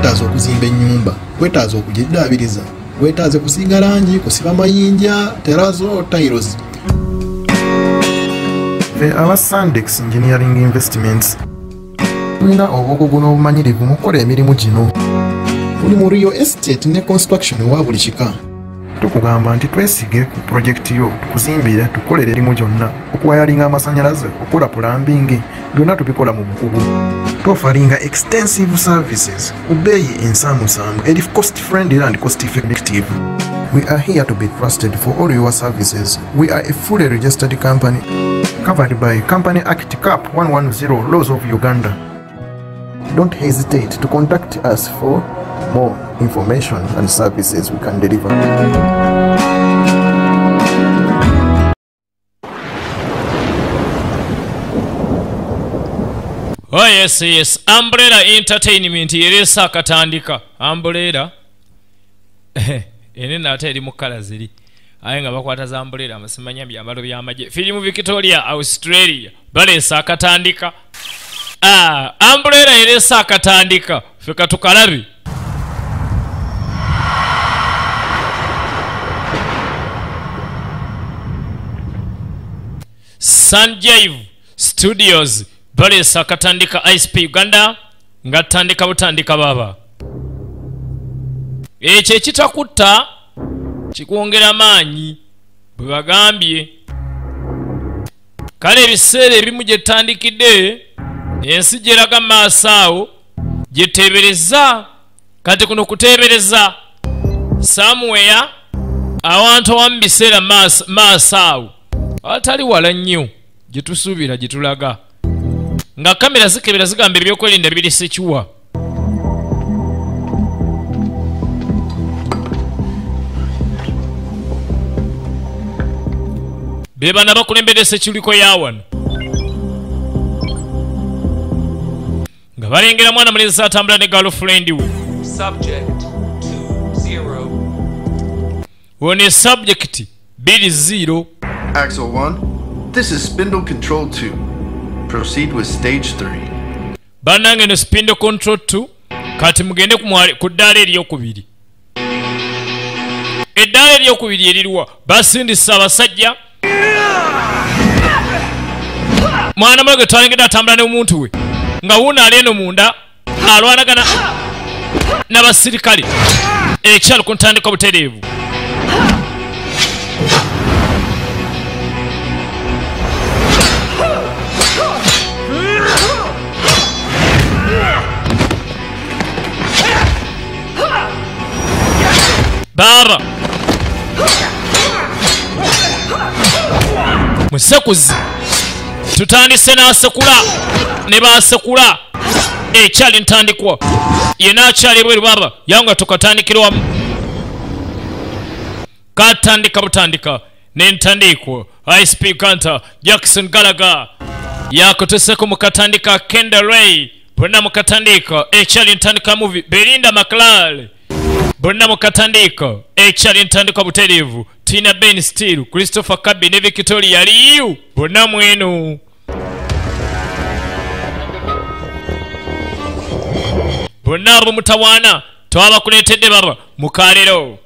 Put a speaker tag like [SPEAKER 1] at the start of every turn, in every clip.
[SPEAKER 1] weetaaza okuzimba ennyumba weetaaza okugiddaabiriza weetaaze kusiiga langi kusiba mayinja terazo tairos ffe aba sandex engineering investments. Tulina obukugu n'obumanyirivu mu kukola emirimu gino. Tuli mu rio estate ne construction ewa buli kika tukugamba nti twesige ku pulojekiti yo tukuzimbire tukolere erimu gyonna okuwayalinga amasanyalaze okukola pulambingi byonna tubikola mu bukugu twofalinga extensive services ku bbeeyi ensaamusaamu eri cost friendly and cost effective We are here to be trusted for all your services. We are a fully registered company covered by Company Act Cap 110 laws of Uganda. Don't hesitate to contact us for more information and services we can deliver.
[SPEAKER 2] oh yes yes. Umbrella entertainment yereesa akatandika umbrella? Ene naate eri mu kala ziri. Aye nga bakwata za umbrella amasimanya byambalo byamagye firimu victoria australia. Baleesa akatandika ah, umbrella yereesa akatandika fe katukalabe sunjive studios baleesa akatandika isp uganda nga tandika butandika baba. Ekyo ekitakutta kikwongera maanyi bwe bagambye. Kale ebiseera ebimu gye tutandikidde ensi gyeraga maaso awo gyeteebereza kati kuno kuteebereza samuweya awantu awamu biseera maaso awo atali wala nnyo gye tusuubira gye tulaga nga kamera zikebera zigamba ebyokwerinda biri sekiwa be bana bakulembedde sekiruliko yawano nga balengera mwana mulezi atambula ne girlfriend we.
[SPEAKER 3] Subject 2-0.
[SPEAKER 2] ono subject 20
[SPEAKER 4] Axel 1, this is Spindle Control 2. Proceed with stage 3.
[SPEAKER 2] bannange no spindo control 2 kati mugende ku ddaala eryokubiri eddaala eryokubiri erirwa basindisa abasajja mwana mulage twalengedde atambula n'omuntu we nga wuuno ali eno munda alwanagana n'abasirikale ekyalo ku ntandika butereevu baaba musekuzi tutandise n'asekula ne basekula ekyali ntandikwa. Yena akyali bweru baaba yanga tukatandikira wamu. Katandika butandika nentandikwa isp kanta jackson galaga yakoteseko mukatandika kendaray bonna mukatandika. Ekyali ntandika muvi belinda maclare bonna mukatandika ekyali ntandika butereevu tina ben steel christopher kabi ne victoria liyu bonna mwenu bonna abo mutawaana twabakuleetedde baba mukalero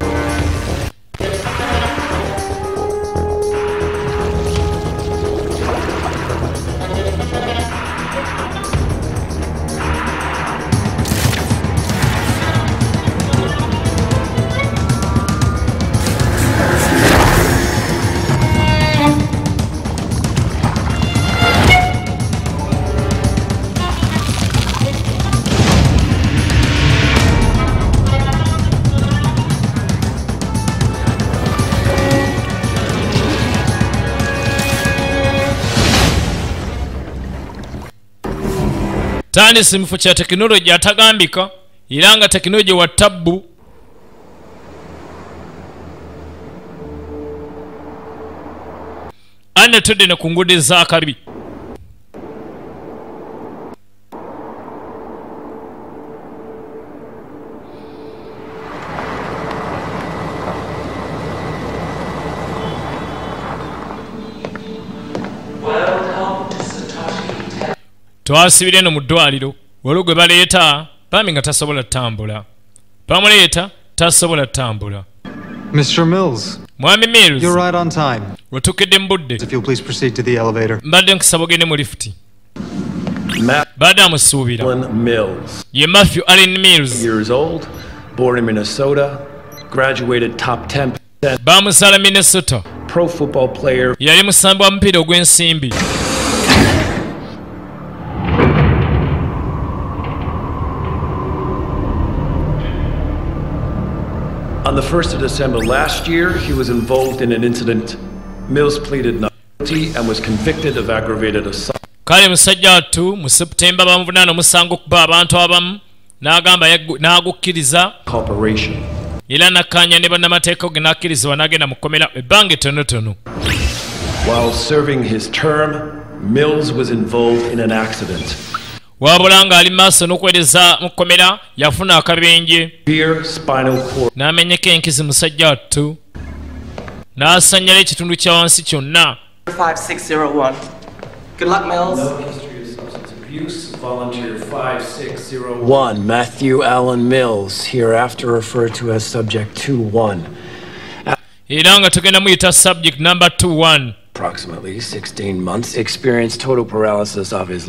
[SPEAKER 2] tandise mufo kya tekinologi atagambika era nga tekinologi wa tabbu anetodde ne ku nguudo ez'akabi twasibira eno mu ddwaliro waliwo gwe baleeta bambi nga tasobola ttambula bamuleeta tasobola ttambula
[SPEAKER 3] Mr. Mills,
[SPEAKER 2] mwami mills
[SPEAKER 3] you're right on time.
[SPEAKER 2] wetukidde mu budde
[SPEAKER 3] If you'll please proceed to the elevator.
[SPEAKER 2] mbadde nkusaba ogende mu lifuti badde amusuubira ye matthew allen mills
[SPEAKER 5] years old, born in Minnesota, graduated top 10%
[SPEAKER 2] bamuzaala minnesota
[SPEAKER 5] pro football player,
[SPEAKER 2] yali musambi wa mupiira ogw'ensimbi
[SPEAKER 5] On the 1st of December last year, he was involved in an incident. Mills pleaded not guilty and was convicted of aggravated assault.
[SPEAKER 2] kale musajja wattu mu seputemba bamuvunaana omusango okuba abantu abamu n'agamba n'agukkiriza
[SPEAKER 5] Corporation.
[SPEAKER 2] era nakkaanya ne bannamateeka ge n'akkirizibwa n'agenda mu kkomera ebbanga ettonotono
[SPEAKER 5] While serving his term, Mills was involved in an accident.
[SPEAKER 2] Wabula ng'ali mu maaso n'okuweereza mu kkomera yafuna akabenje n'amenyeka enkizi musajja wattu n'asanyala ekitundu kya wansi kyonna
[SPEAKER 6] 5601. Good luck, Mills.
[SPEAKER 5] history of substance abuse. Volunteer 5601. Matthew Allen Mills, hereafter referred to as subject 21.
[SPEAKER 2] era nga tugenda muyita subject number 21
[SPEAKER 5] Approximately 16 months, experienced total paralysis of his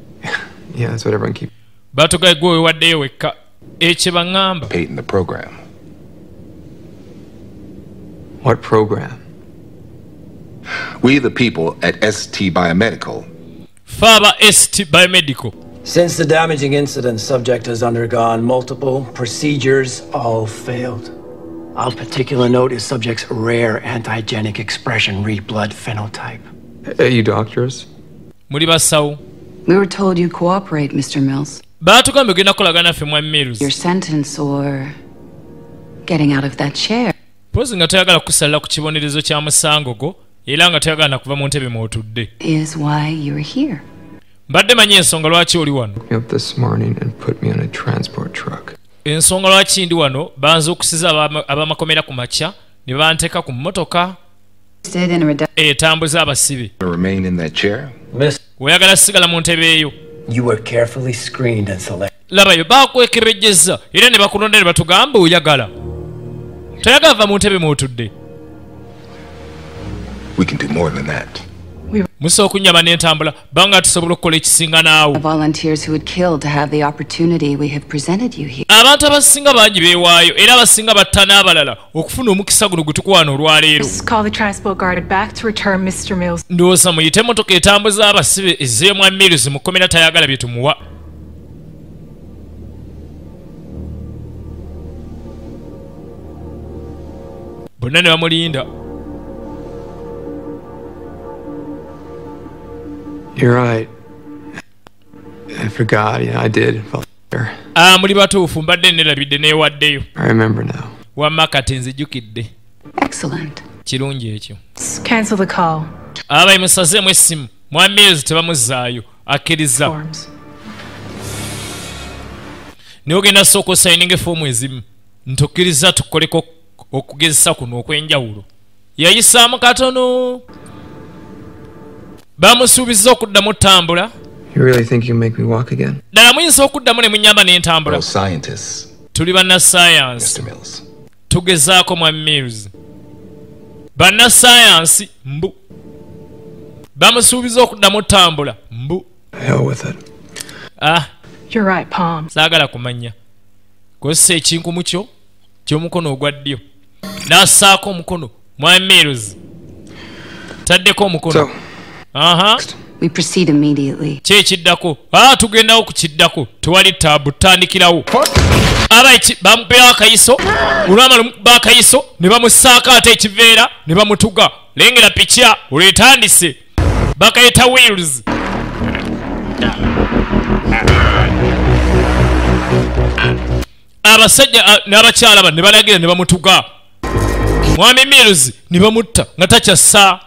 [SPEAKER 7] Yeah, that's what everyone keeps.
[SPEAKER 2] batugaye gwe wewaddeyo wekka ekye baŋŋamba
[SPEAKER 8] in the program.
[SPEAKER 7] What program?
[SPEAKER 8] We, the people at ST Biomedical,
[SPEAKER 2] fe aba st biomedical
[SPEAKER 9] Since the damaging incident, subject has undergone multiple procedures, all failed. Of particular note is subject's rare antigenic expression read blood phenotype.
[SPEAKER 7] Are you doctors?
[SPEAKER 2] muli basawo
[SPEAKER 10] We were told you cooperate, Mr. Mills.
[SPEAKER 2] baatugambye ogenda kukolagana naffe mwami mills
[SPEAKER 10] Your sentence or getting out of that chair
[SPEAKER 2] pozi nga toyagala kukusalira ku kibonerezo kya musango gwo era nga toyagala nakuva mu ntebe mwotudde
[SPEAKER 10] is why you're here.
[SPEAKER 2] mbadde manyi ensonga lwaki oli wano
[SPEAKER 7] Me up this morning and put me on a transport truck.
[SPEAKER 2] ensonga lwaki ndi wano banzuukusiza abama- ab'amakomera ku makya ne banteeka ku mmotoka
[SPEAKER 10] Stayed in a redu-
[SPEAKER 2] etambuza abasibe
[SPEAKER 8] to remain in that chair.
[SPEAKER 9] Miss,
[SPEAKER 2] weeyagala sigala mu ntebe eyo.
[SPEAKER 9] You were carefully screened and selected.
[SPEAKER 2] labayo bakwekebejjeza era ne bakulonda ne batugamba oyagala. Toyagala va mu ntebe mwotudde Musobola okunyama n'entambula banga tusobola okukola ekisinga naawe
[SPEAKER 10] The volunteers who would kill to have the opportunity we have presented you here.
[SPEAKER 2] abantu abasinga bangi beewaayo era abasinga batta n'abalala okufuna omukisa guno gwe tukuwaana olwaleero
[SPEAKER 11] Just call the transport guarded back to return Mr. Mills.
[SPEAKER 2] ndowooza muyite emotoka etambuza abasibe ezzeemu amiruzi mu kkomera tayagala bye tumuwa bonna ne bamulinda
[SPEAKER 7] You're right. I forgot. Yeah, I did.
[SPEAKER 2] Ah, muli batuufu mbadde nerabidde neewaddeyo
[SPEAKER 7] I remember now.
[SPEAKER 2] wamma kati nzijjukidde
[SPEAKER 10] Excellent.
[SPEAKER 2] kirungi ekyo
[SPEAKER 11] cancel the call.
[SPEAKER 2] abayi musazeemu essimu mwamiruzi tebamuzzaayo akkiriza
[SPEAKER 11] Forms.
[SPEAKER 2] naye ogenda sooka osayininga efoomu ezimu ntukkiriza tukoleko okugezesa kuno okw'enjawulo yayisaamu katono
[SPEAKER 7] me walk again?
[SPEAKER 2] ddala muyinza okuddamu ne munyamba n'entambula tuli bannasayansi tugezaako mwa mills. Bannasayansi mbu. Bamusuubiza okuddamu ttambula mbu.
[SPEAKER 7] Hell with it.
[SPEAKER 2] ah.
[SPEAKER 11] You're right, Palm.
[SPEAKER 2] saagala kumanya. Kozesa ekinkumu kyo ky'omukono ogwa ddyo. N'assaako omukono mwami mills. Taddeko omukono
[SPEAKER 7] So,
[SPEAKER 2] aha.
[SPEAKER 10] We proceed immediately.
[SPEAKER 2] ki ekiddako aa tugendawo ku kiddako. Tewali taabu tutandikirawo aba eki bamuperawo akayiso. Olwamala omukuba akayiso ne bamussaako ate ekiveera ne bamutuga. Lengera pikya olwetandise bakayita wheels. Abasajja ah, n'abakyala bano ne balagira ne bamutuga. Mwami mills ne bamutta nga takyassa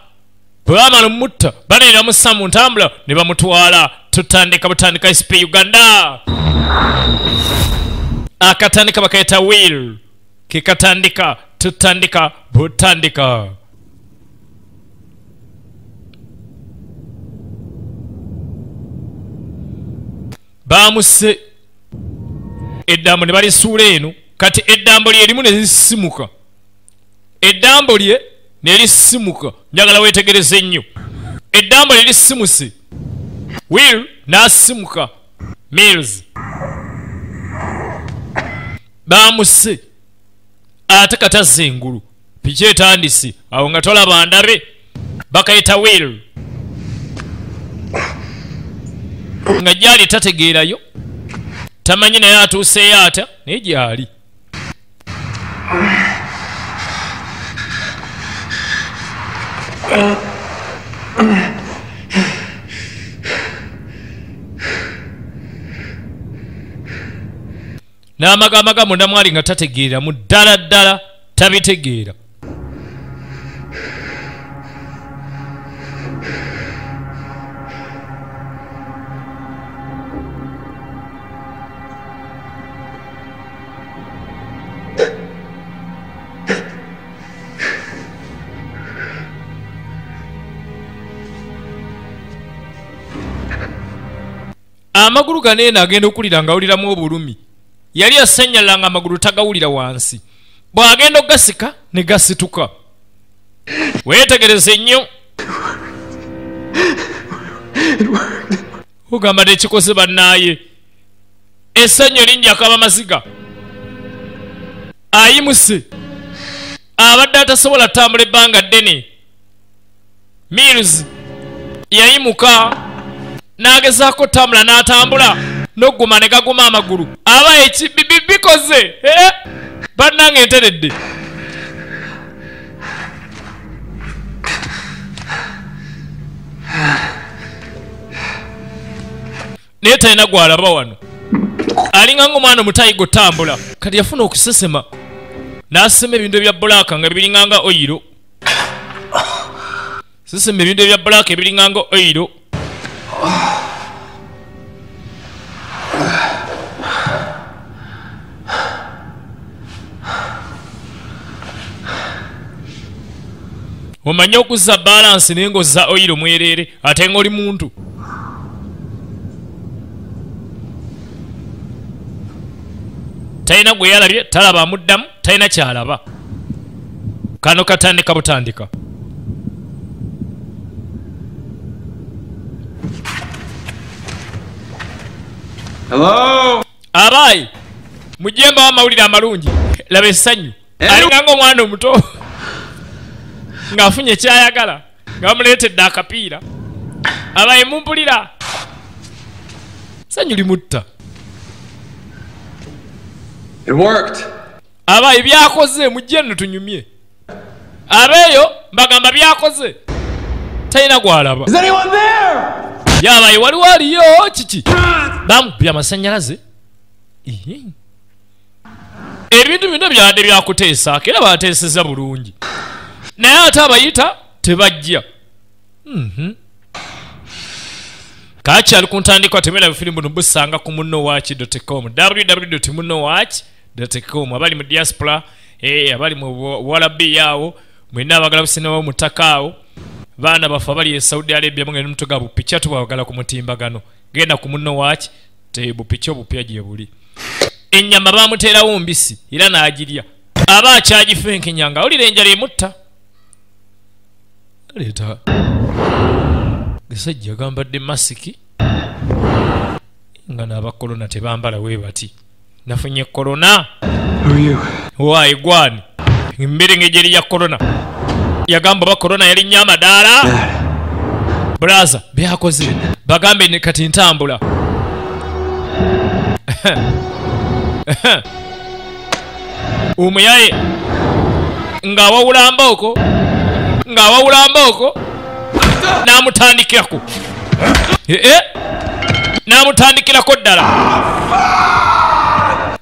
[SPEAKER 2] bwe bamala omutta baleera mussa mu ntambula ne bamutwala. Tutandika butandika sp uganda. Akatandika bakaita will. Kekatandika tutandika butandika. Bamuse eddambo ne balisuula eno. Kati eddambo lye erimu ne lisimuka. Eddambo lye ne lisimuka njagala weetegereze nnyo eddambo lye lisimuse will n'asimuka mills. Bamuse ate katazza engulu piki etandisi awo nga tolaba ndabe bakayita will. Nga gyali tategeerayo tamanyi naye atuuseyo ata naye gyali n'amagambo aga munda mwali nga tategeera mu ddala ddala tabitegeera amagulu gano eno agenda okuwulira ng'awuliramu obulumi. Yali asennyalanga amagulu tagawulira wansi. Bw'agenda ogasika ne gasituka. Weetegereze nnyo. Ogamba tekikoze bannaaye. Essanyu erinnya akaba maziga. Ayimuse. Abadde atasobola ttambula ebbanga ddene. Mills yayimuka n'agezaako otambula n'atambula n'ogguma ne gaguma amagulu. Aba ekibibi bikoze! Eh? bannange enteredde naye talina gwalaba wano. Alinga ngaomwana omutayiga otambula. Kati yafuna okusesema. N'asema ebintu ebya bulaaka nga biringanga oyiro sesema ebintu ebya bulaaka ebiringanga oyiro omanye okuzza balansi naye ng'ozza oyiro mwereere ate ng'oli muntu. Talina gwe yalabye talaba amuddamu talina kyalaba. Kano katandika butandika abaayi mujemba w'amawulire amalungi laba essanyu. Alinga ng'omwana omuto ng'afunye kyayagala nga bamuleetedde akapiira. Abaye mumpulira. Sanyu limutta.
[SPEAKER 12] It worked.
[SPEAKER 2] abaye byakoze mujje nno tunyumye. Abeeyo mbagamba byakoze. Talina gwalaba.
[SPEAKER 12] Is anyone there?
[SPEAKER 2] yabaye waliwo aliyo kiki bamukubya amasanyalaze Iye. ebintu bino byabadde byakuteesaako era bateeseza bulungi. Naye ate abayita tebajja. Mhm. kakyali ku ntandikwa temera bufirimu buno busanga ku munowaki com www munowaki com. Abali mu diaspora eh, abali mu warabi awo mwena abagala businabo mutaka awo. Baana baffe abali e saudi arabia mugenda mutuga bupikya tubawagala ku mutimbagano genda ku munno waaki bupikya obupya gye buli. Ennyama bamuteerawo mbisi era n'agirya. Aba akyagifenkenyanga awulira enjala emutta leeta. Gasajja gambadde masiki nga n'abakolona tebambala we bati. Nafunye kolona. Waayi gwani? Emberenge gyeri ya kolona. Yagamba ba kolona yalinnya amadaala bulaza byakoze. Bagambe ne kati ntambula. Omuyaye ng'awawula mbooko ng'awawula mbooko n'amutandikirako. Ee n'amutandikirako ddala.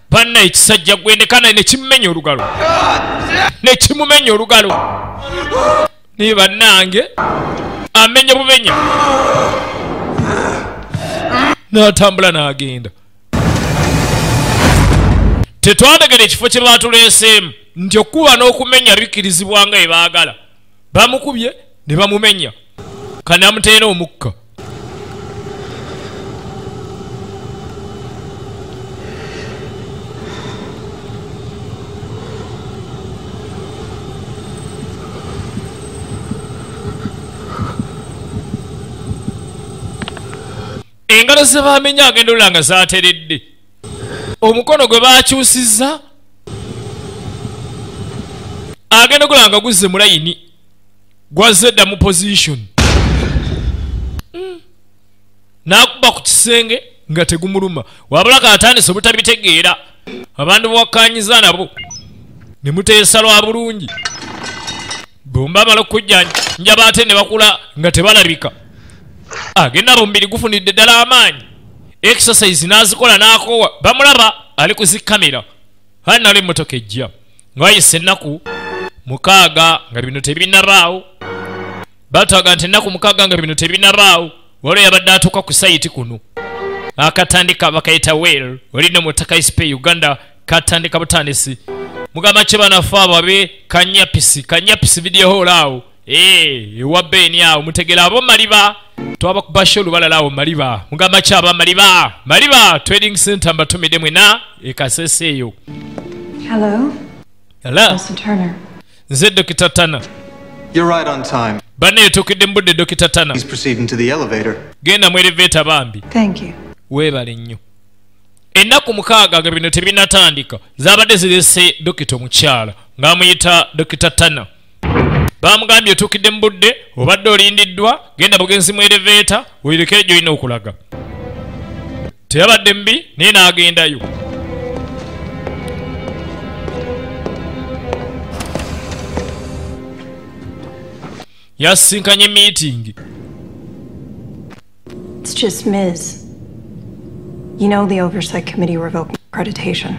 [SPEAKER 2] Banna ekisajja gwendekana nekimumenya olugalo. Nekimumenya olugalo. Naye bannange amenya bumenya n'atambula n'agenda. Tetwategera ekifo kye baatuleeseemu nti okuba n'okumenya bikkirizibwa nga ebaagala bamukubye ne bamumenya. Kanamuteera omukka engalo ze bamenya agenda olula nga zaateredde omukono gwe bakyusizza agenda okulaba nga guzze mu layini gwazze dda mu position. Mm. n'akuba ku kisenge nga tegumuluma. Wabula kaatandise obutabitegeera abantu bwakkanyiza nabo ne muteesa lwa bulungi. Bomba amala okujjanjaba ate ne bakula nga tebalabika agenda bomubiri gufunidde ddala amaanyi. Exercise n'azikola n'akoowa bamulaba ali ku zikamera hali nalo emmotoka ejja. Ng'ayise ennaku mukaaga nga bino tebinabaawo batwaga nti ennaku mukaaga nga bino tebinabaawo waliwo yabadde atuuka ku sayiti kuno. Akatandika bakayita wel olina mutaka ispe uganda katandika butandisi mugamba kye banafe abo abe kanyapisi kanyapisi video hall awo ewa beni awo mutegera abo maliba. Twabakubasha olubalala awo maliba. Mugamba ki aba maliba? Maliba trading center mbatumidde mwena ekasese eyo nze dokita tana
[SPEAKER 3] You're right on time.
[SPEAKER 2] banne etuukidde mu budde dokita tana
[SPEAKER 3] He's proceeding to the elevator.
[SPEAKER 2] genda mu elevator bambi.
[SPEAKER 11] Thank you.
[SPEAKER 2] weebale nnyo. Ennaku mukaaga nga bino tebinatandika. Zaabadde zirese dokita omukyala ng'amuyita dokita tana baamugambye otuukidde mu budde obadde olindiddwa genda bugenzi mu elevator weerekere gy'olina okulaga teyabadde mbi naye n'agendayo yasisinkanye miitingi
[SPEAKER 11] It's just Ms. You know the Oversight Committee revoked accreditation.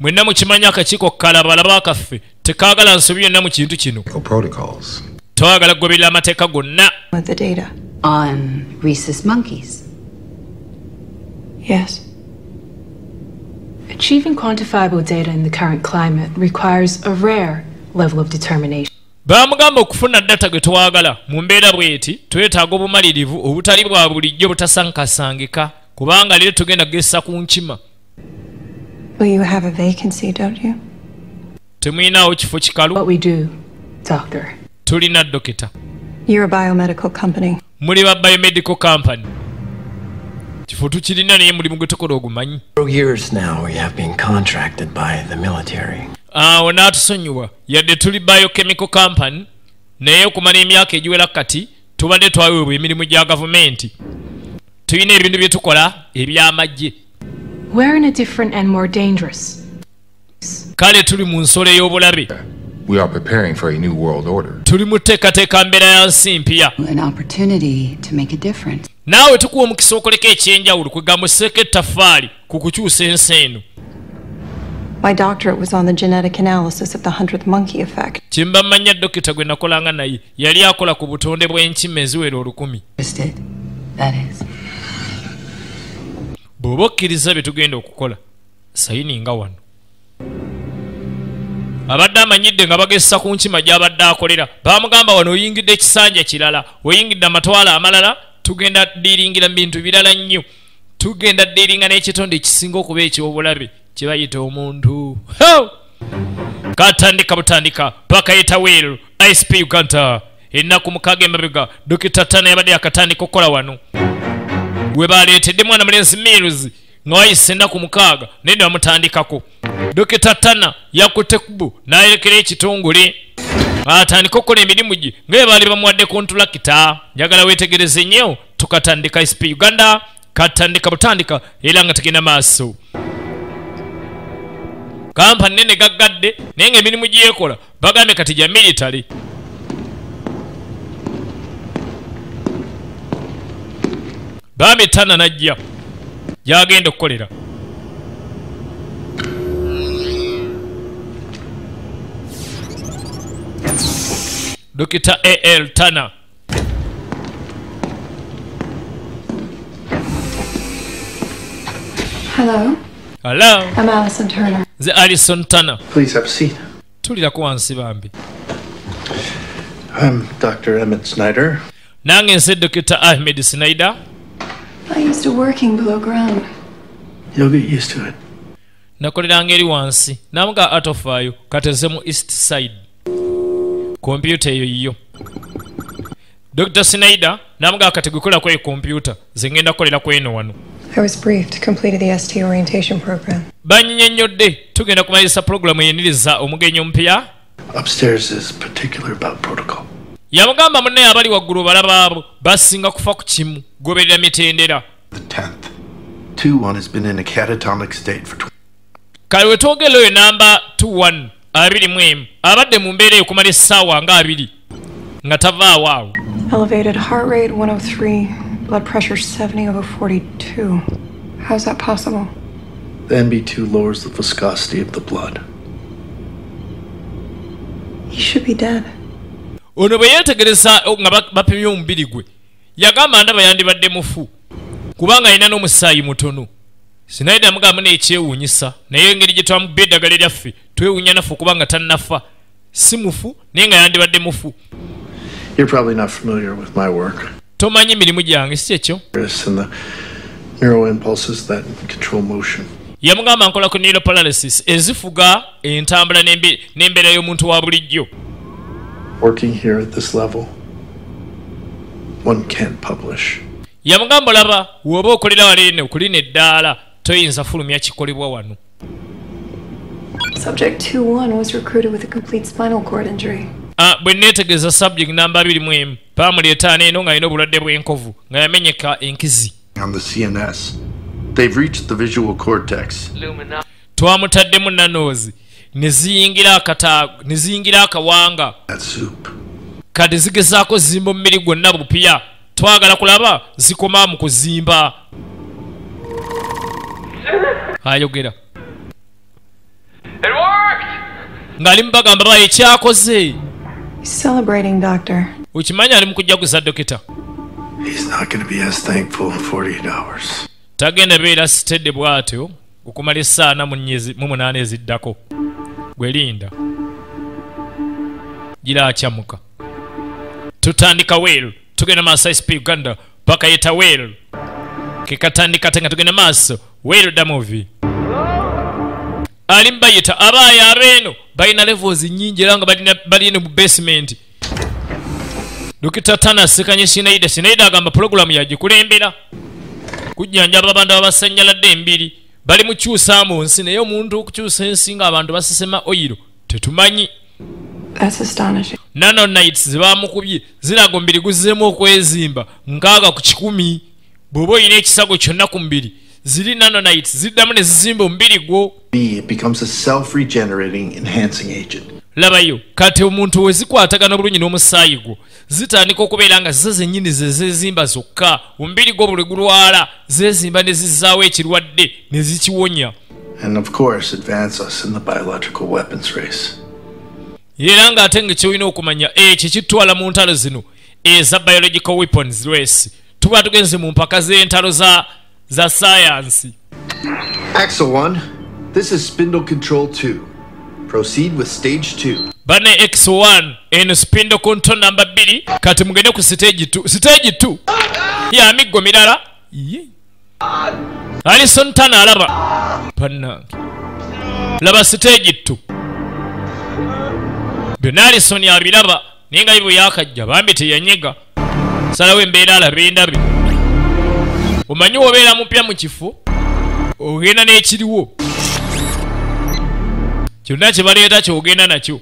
[SPEAKER 2] mwenna mukimanyi akakiiko kalabalaba kaffe tekaagala nsobi yonna mu kintu kino
[SPEAKER 8] Protocols.
[SPEAKER 2] twagala kugoberera amateeka gonna
[SPEAKER 11] With the data.
[SPEAKER 10] On rhesus monkeys.
[SPEAKER 11] Yes.
[SPEAKER 13] Achieving quantifiable data in the current climate requires a rare level of determination.
[SPEAKER 2] baamugamba okufuna data gwe twagala mu mbeera bw'eti twetaaga obumalirivu obutali bwa bulijjo butasankasangika kubanga leero tugenda kugesa ku nkima
[SPEAKER 11] Well, you have a vacancy, don't you?
[SPEAKER 2] Temuyinaawo kifo kikalu
[SPEAKER 13] What we do, Doctor.
[SPEAKER 2] tulina dokita
[SPEAKER 11] You're a biomedical company.
[SPEAKER 2] muli ba biomedical company kifo tukirina naye mulimu gwe tukola ogumanyi
[SPEAKER 9] For years now, we have been contracted by the military.
[SPEAKER 2] awo n'atusonyiwa yadde tuli biochemical company naye okumala emyaka egiwera kati tubadde twaweebwa emirimu gya gavumenti tulina ebintu bye tukola eby'amagye
[SPEAKER 13] We're in a different and more dangerous.
[SPEAKER 2] Kale tuli mu nsolo ey'obulabe
[SPEAKER 8] We are preparing for a new world order.
[SPEAKER 2] tuli mu teekateeka mbeera ya nsi mpya
[SPEAKER 10] An opportunity to make a difference.
[SPEAKER 2] naawe tukuwa omukisa okoleko ekyenjawulo kwegamba osseeko ettaffaali ku kukyusa ensi eno
[SPEAKER 11] My doctorate was on the genetic analysis of the hundredth monkey effect.
[SPEAKER 2] kyemba mmanya dokita gwe nakolanga naye yali akola ku butonde bw'enkima eziwera olukumi
[SPEAKER 10] That is.
[SPEAKER 2] bw'oba okkiriza bye tugenda okukola sayininga wano abadde amanyidde nga bagesa ku nkima gy'abadde akolera. Baamugamba wano oyingidde ekisanja kirala oyingidde amatwala amalala tugenda ddiiringira mu bintu birala nnyo. Tugenda ddiiringa n'ekitonde ekisinga okuba eky'obulabe kye bayita omuntu. Katandika butandika bakayita weero isp uganda. Ennaku mukaaga emabega dokita tana yabadde yakatandika okukola wano. Gwe baleetedde mwana mulenzi mills nga wayise ennaku mukaaga naye ne bamutandikako. Dokita tana yakutte kubu n'ayolekera ekitongole. Atandika okukola emirimu gye nga bwe baali bamuwadde kontulakita njagala weetegereze nnyo tukatandika sp uganda katandika butandika era nga tegenda maaso. Kampani nene gaggadde naye nga emirimu gyekola bagambye kati gya military. Bambi tana najja gy'agenda okukolera dokita al tana
[SPEAKER 11] Hello.
[SPEAKER 2] Hello.
[SPEAKER 11] I'm Allison Turner.
[SPEAKER 2] The Allison Turner.
[SPEAKER 4] Please have a seat.
[SPEAKER 2] Tulirako wansi bambi.
[SPEAKER 4] I'm Dr. Emmett Snyder.
[SPEAKER 2] Nange nse Dr. Ahmed Snyder.
[SPEAKER 11] I used to working below ground.
[SPEAKER 4] You'll get used to it.
[SPEAKER 2] nakoleranga eri wansi. Namuga atofaayo kateze mu east side. Kompyuta eyo yiyo. Dr snyder namuga kati gukolako e kompyuta eno wano.
[SPEAKER 11] Briefed, completed the ST orientation program.
[SPEAKER 2] banyinyonnyodde. Tugenda kumaliriza pulogulamu eyeniriza omugenyi omupya Yamugamba munnaye abali waggulu balabaabo basinga kufa ku kimu goberera mitendera
[SPEAKER 4] 2-1 has been in a catatonic state for 20
[SPEAKER 2] kale we twogera oyo namba 21 abiri mu emu abadde mu mbeera ekumala essaawa nga abiri nga tavaawo awo
[SPEAKER 11] Elevated heart rate 103, blood pressure 70 over 42. How's that possible?
[SPEAKER 4] The NB2 lowers the viscosity of the blood.
[SPEAKER 11] He should be dead.
[SPEAKER 2] Ono bwe yeetegereza nga ba- bapimye omubiri gwe yagamba ndaba yandibadde mufu kubanga alina n'omusaayi mutono. Sinaida amugambo neekyewuunyisa naye engeri gye twamubba eddagala eryaffe twewuunya naffe kubanga tannafa. Si mufu naye nga yandibadde mufu.
[SPEAKER 4] You're probably not familiar with my work.
[SPEAKER 2] tomanyi emirimu gyange si kyekyo
[SPEAKER 4] motion.
[SPEAKER 2] yamugamba nkola ku neuroparalysis ezifuga entambula n'embe- n'embeera y'omuntu wa bulijjo
[SPEAKER 4] Working here at this level, one can't publish.
[SPEAKER 2] yamugamba olaba woba okolera kulina eddaala toyinza fulumya kikolebwa wano
[SPEAKER 11] Subject 2-1 was recruited with a complete spinal cord injury.
[SPEAKER 2] Ah, bwe neetegeeza subject namba 21 baamuleetaano eno ng'alina obulwadde bw'enkovu nga yamenyeka enkizi
[SPEAKER 4] On the CNS, they've reached the visual cortex.
[SPEAKER 2] twamutaddemu nanoozi ne ziyingira akata ne ziyingira akawanga kati zigezaako zimba omubiri gwonna bupya twagala kulaba zikoma mu kuzimba. Ayogera. Ng'ali mubagamba ba ekyakoze.
[SPEAKER 11] Celebrating, Doctor.
[SPEAKER 2] okimanyi ali mu kujaguza dokita.
[SPEAKER 4] He's not going to be as thankful in 48 hours.
[SPEAKER 2] tagenda beera sitedde bw'atyo okumala essaana mu munaana eziddako gira akyamuka tutandika weeru. Tugenda maaso isp uganda paka yeta weeru. Kekatandika te nga tugenda maaso. Weeru damovi ali mubayita abaayo abeeno balina levels nyingi era nga balina mu basement. Dokita tana asikanye sinaida sinaida agamba pulogulamu yagikulembera kujjanjaba abantu abasanyaladde embiri bali mukyusa mu nsi naye omuntu okukyusa ensi nga abantu basesema oyiro tetumanyi.
[SPEAKER 11] That's astonishing.
[SPEAKER 2] nanonites zebamukubye ziraga omubiri guzzeemu okwezimba nkaaga ku kikumi. Bw'oba olina ekisago kyonna ku mubiri ziri nanonites ziddamu ne zizimba omubiri gwo Labayo kati omuntu we zikwatagana obulungi n'omusaayi gwo zitandika okubeera nga zo zennyini ze zezimba zokka. Omubiri gwo buli gulwala zezimba ne zizzaawo ekirwadde ne zikiwonya.
[SPEAKER 4] And of course, advance us in the biological weapons race.
[SPEAKER 2] era ng'ate nga kyolina okumanya ekyo kitwala mu ntalo zino eza biological weapons race. Tuba tugenze mu mpaka z'entalo za za sayansi
[SPEAKER 4] Axel 1, this is Spindle Control 2. Proceed with stage 2.
[SPEAKER 2] bane x1 eno spindo control namba 2 kati mugende ku stage 2 stage 2 ya miggo mirala. Ye. alison tana alaba. Pannange. Laba stage 2 byonna alison abiraba naye nga bibwe yakajja bambi teyanyiga. Salawo embeera alabe endabe omanyi wobeera mupya mu kifo? Ogenda n'ekiriwo kyonna kye baleeta kyogenda nakyo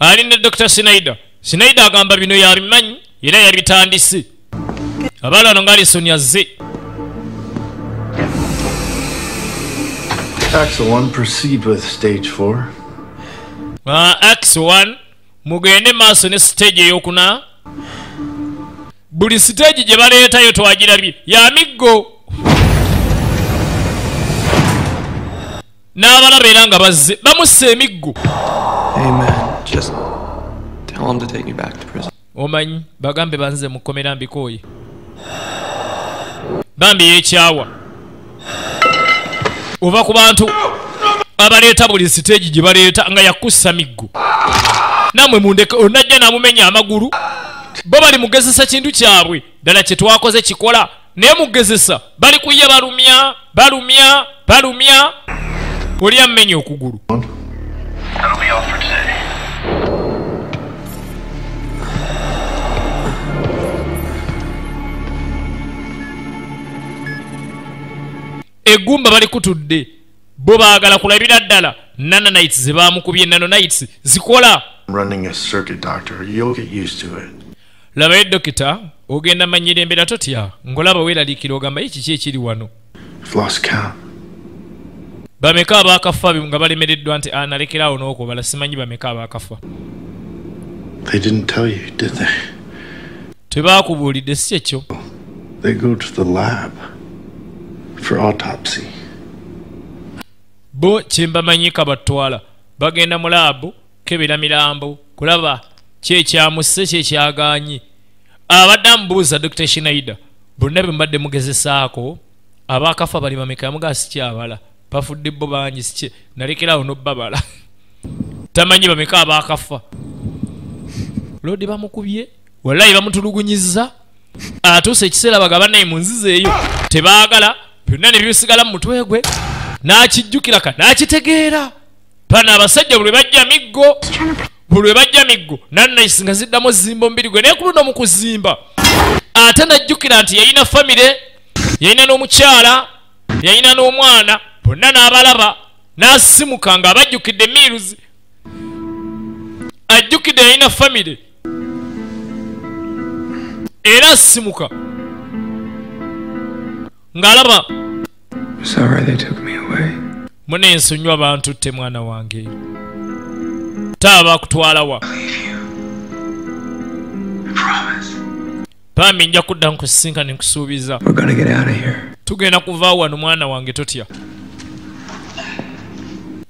[SPEAKER 2] ali ne dr sinaida. Sinaida agamba bino yabimanyi era yabitandise abaala wano nga alison yazze
[SPEAKER 4] Axel 1, proceed with stage 4.
[SPEAKER 2] uh, ax 1 mugende maaso ne stage eyokuna buli siteegi gye baleetayo twagirabye. Ya miggo. N'abalabe era nga bazze bamussa emiggo. Omanyi bagambe banze mu kkomera mbikooye. Bambi yekyawa oba ku bantu abaleeta buli siteegi gye baleeta nga yakussa miggo. Nammwe mundeke onajja namumenya amagulu. Bo bali mugezesa kintu kyabwe. Ddala kye twakoze kikola naye mugezesa. Bali kuye balumya balumya balumya. Oli ammenya okugulu. Eggumba balikutudde bo baagala kulabira ddala. Nananites ze bamukubye nanonites zikola.
[SPEAKER 14] Running a circuit, Doctor. You'll get used to it.
[SPEAKER 2] Labayo dokita ogenda manyira embeera totya? Ngolaba weeraliikira ogamba ye kiki ekiri wano? Bameka abaakafa nga balemereddwa nti analekerawo n'okubala simanyi bameka abaakafa
[SPEAKER 14] They didn't tell you, did they?
[SPEAKER 2] tebaakubuulidde si kyekyo
[SPEAKER 14] They go to the lab for autopsy.
[SPEAKER 2] bo kyembamanyika batwala. Bagenda mu laabu kebera mirambo. Kulaba kyekyamuse kyekyaganye abadde amubuuza dr. Shinaida bonna bwe mbadde mugezesaako abaakafa bali bameka? Yamugaa sikyabala bafudde bo bangi sikye nalekerawo nobbabala tamanyi bameka abaakafa lodi bamukubye? Wallayi bamutulugunyiza atuusa ekiseera bagaba naye mu nziza eyo. Tebaagala byonna ne bisigala mu mutwe gwe. N'akijjukira ka n'akitegeera. Bano abasajja buli bajja miggo buli bajja miggo nannaisi nga ziddamu zimba omubiri gwe naye ku luno mu kuzimba. Ate najjukira nti yalina famire yalina n'omukyala yalina n'omwana bonna n'abalaba n'asimuka nga abajjukidde miruzi ajjukidde yalina famire. Era asimuka ng'alaba
[SPEAKER 7] away.
[SPEAKER 2] munensonyiwa abantu tte mwana wange taaba bakutwala wa pambi nja kudda nkusisinka nenkusuubiza
[SPEAKER 7] We're gonna get out of here.
[SPEAKER 2] tugenda kuvaawo wano mwana wange totya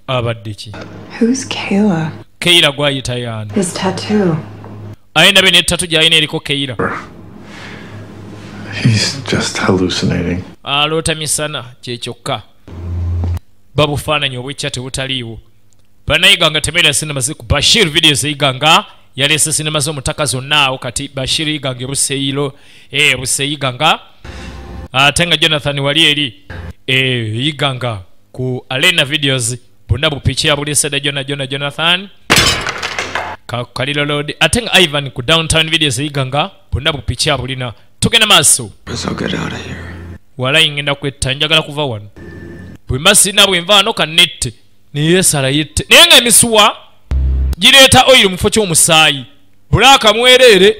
[SPEAKER 2] abadde ki
[SPEAKER 11] Who's Kayla?
[SPEAKER 2] keira gwayita yaani
[SPEAKER 11] His tattoo.
[SPEAKER 2] ayina be nettatu gyalina eriko keira
[SPEAKER 14] He's just hallucinating.
[SPEAKER 2] aloota misana kyekyokka babufaananyi obwekya tebutaliiwo banayiga nga temeera sinema ziku bashir videos eyiga nga yaleese sinema z'omutaka zonna awo kati bashir yiga nga ebuseeyiro e ebuseeyiga nga ate nga jonathan wali eri e yiga nga ku arena videos. Bonna bupiki yabulesedde jona jona jonathan. Ka kaliro road ate nga ivan ku downtown videos eyiga nga bonna bupiki abulina tugenda maaso
[SPEAKER 7] So get out of here.
[SPEAKER 2] walayi ngenda kwetta njagala kuva wano. Bwe mba sirina bwe nva wano neyeesala yette naye nga emisuwa gireeta oyiri mu kifo ky'omusaayi. Bulaaka mwereere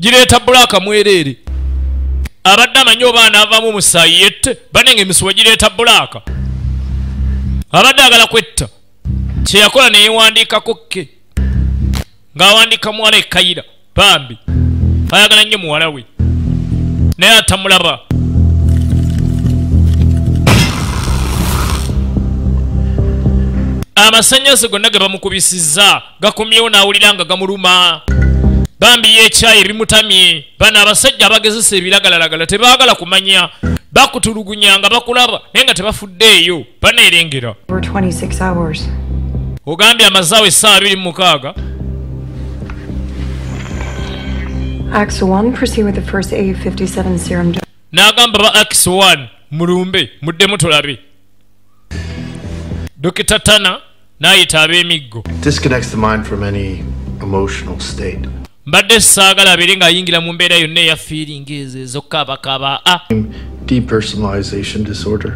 [SPEAKER 2] gireeta bulaaka mwereere abadde amanyi oba anaavaamu omusaayi yette bane nga emisuwa gireeta bulaaka abadde agala kwetta. Kyeyakola neyewandiikako ke. Ng'awandiika muwala ekayira bambi. Ayagala nnyo muwala we. Naye atamulaba amasannyalaze gonna ge bamukubisizza gakomyewo n'awulira nga gamuluma. Bambi y'ekyayi ebimutamye. Bano abasajja abagezesa ebiragalalagala tebaagala kumanya. Bakutulugunya nga bakulaba naye nga tebafuddeeyo baneerengera.
[SPEAKER 11] Over 26 hours.
[SPEAKER 2] ogambye amazaawo essaawa abiri mu mukaaga.
[SPEAKER 11] Axe 1, proceed with the first A57 serum. Dose.
[SPEAKER 2] n'agamba ba akis 1 mulumbe muddemu tulabe dokita tana n'ayita ab'emiggo.
[SPEAKER 14] Disconnects the mind from any emotional state.
[SPEAKER 2] mbadde saagala abeere ng'ayingira mu mbeera yonna eya fiiringi ezo ez'okukaabakaaba a.
[SPEAKER 14] Depersonalization disorder.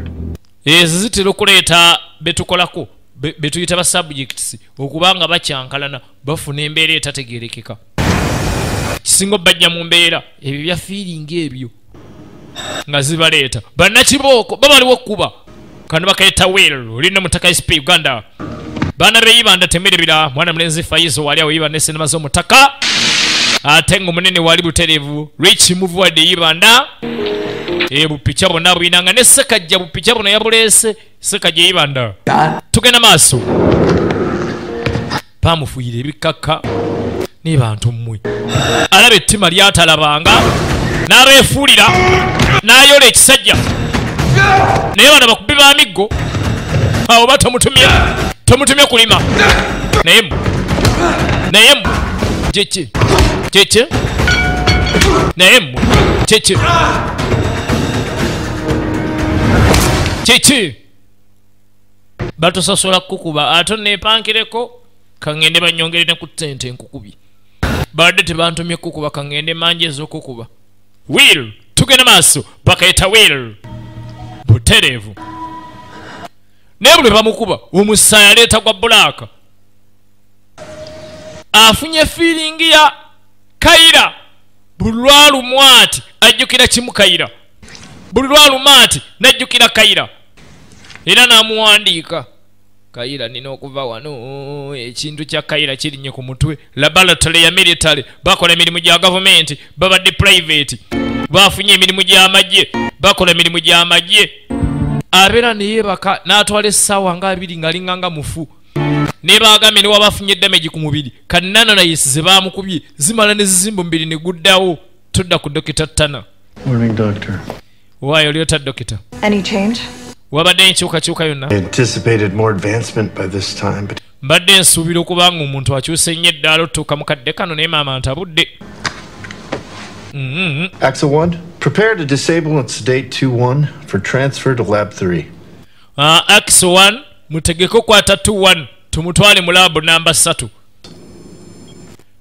[SPEAKER 2] ezo zitera okuleeta betukolako be be tuyita ba subjects okuba nga bakyankalana bafuna embeera etategerekeka kisinga obajja mu mbeera ebyo bya fiiringi ebyo nga zibaleeta. Bannakibooko babaliwo okkuba kano bakaeta will lino mutaka sp uganda. Baana ibanda temerebera mwana mlenzi faizo wali awo yibanda esinema z'omutaka ate munene wali buterevu rich muvuwadde yibanda e bupica bonna bwinanga ne sekajja bupica buno yabuleese sekajja ibanda tugenda maaso. Bamufuyira ebikakka ne bantu mmwe. Alaba ettima lyatalabanga n'abeefuulira n'ayola ekisajja naye bano bakubi ba miggo awo ba tomutumye tomutumye kulima. Naye mmwe naye mmwe kyeki kyeki naye mmwe kyeki kiki batusasula kukuba ate nepankireko kaŋŋende banyongerere ku ttente enkukubi badde tebantumye kukuba kaŋŋende manje ez'okukuba will tugenda maaso bakayita will butereevu. Naye buli bamukuba omusaayi aleeta gwa bulaaka afunye fiiringi ya kayira buli lwalumwa ati ajjukira kimu kayira buli lwaluma ati najjukira kayira era n'amuwandiika kayira nina okuva wano ekintu kya kayira kirinnye ku mutwe. Laboratory ya military bakola emirimu gya gavumenti babadde private. Bafunye emirimu gy'amagye bakola emirimu gy'amagye abeera neyeebaka n'atwala essaawa nga abiri ng'alinganga mufu ne bagambye ne wabafunye damage ku mubiri. Kanananayisi ze baamukubye zimala ne zizimba omubiri ne guddawo. Todda ku dokita ttana
[SPEAKER 14] Morning, Doctor.
[SPEAKER 2] waayo olyota dokita?
[SPEAKER 11] Any change?
[SPEAKER 2] wabadde enkyukakyuka yonna?
[SPEAKER 14] I anticipated more advancement by this time, but
[SPEAKER 2] mbadde nsuubira okuba nga omuntu akyusa ennyo eddaala otuuka mu kadde kano naye maama ntabudde.
[SPEAKER 14] Axel 1, prepare to disable and sedate 2-1 for transfer to Lab 3.
[SPEAKER 2] Ah, ax 1 mutegeke okwata 21 tumutwale mu laabu namba 3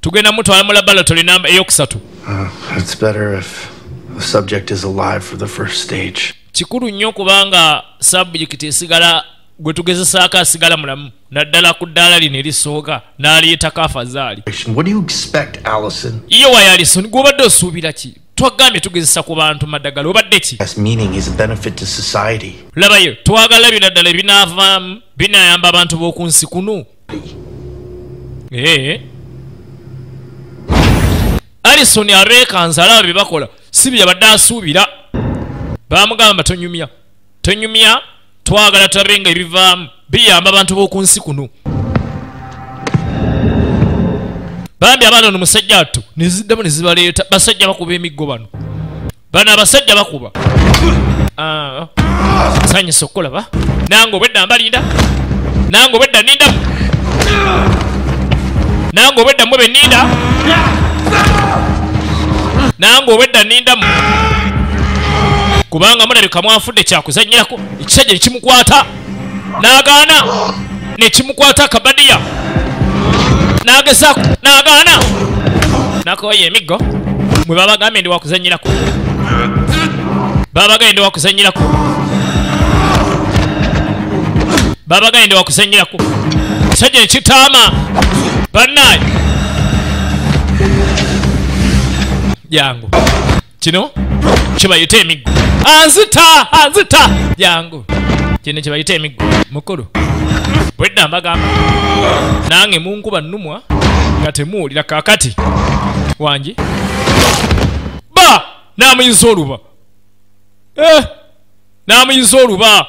[SPEAKER 2] tugenda mutwala mu laboratory namba eyokusatu
[SPEAKER 14] Uh, it's better if the subject is alive for the first stage.
[SPEAKER 2] kikulu nnyo kubanga sabjekiti esigala gwe tugezesaako asigala mulamu naddala ku ddaala lino erisooka n'aliyitako afazaali
[SPEAKER 14] What do you expect, Allison?
[SPEAKER 2] iyo wayalison gwobadde osuubira ki twagambye tugezesa ku bantu maddagala obadde ki?
[SPEAKER 14] Meaning is a benefit to society.
[SPEAKER 2] labayo twagala bino ddala ebinaavaamu binayamba abantu b'oku nsi kunu. Alisoni alison abeekanza alaba bye bakola si bye yabadde asuubira. Baamugamba tonyumya tonyumya twagala tulabe nga ebivaamu biyamba abantu b'oku nsi kuno bambi abaana ono musajja atto neziddamu ne zibaleeta basajja bakuba emiggo bano. Bano abasajja bakuba. Ah, sanyusa okulaba nange obwedda mbalinda nange obwedda nindamu nange obwedda mwe beninda nange obwedda nindamu kubanga mulabika mwanfudde kyakuzanyirako ekisajja nekimukwata n'agaana nekimukwata akabadiya n'agezaako n'agaana. Nakoya emiggo mwe babagambye ndi wakuzanyirako babagambye ndi wakuzanyirako babagambye ndi wakuzanyirako ekisajja nekitaama bannaye. Jangu kino? Kibayita emiggo anzita anzita jangu kino kibayita emiggo mukulu bwedda mbagamba nange munkuba nnumwa nga temuwulira kakati wangi ba namuyinza oluba. Eh namuyinza oluba.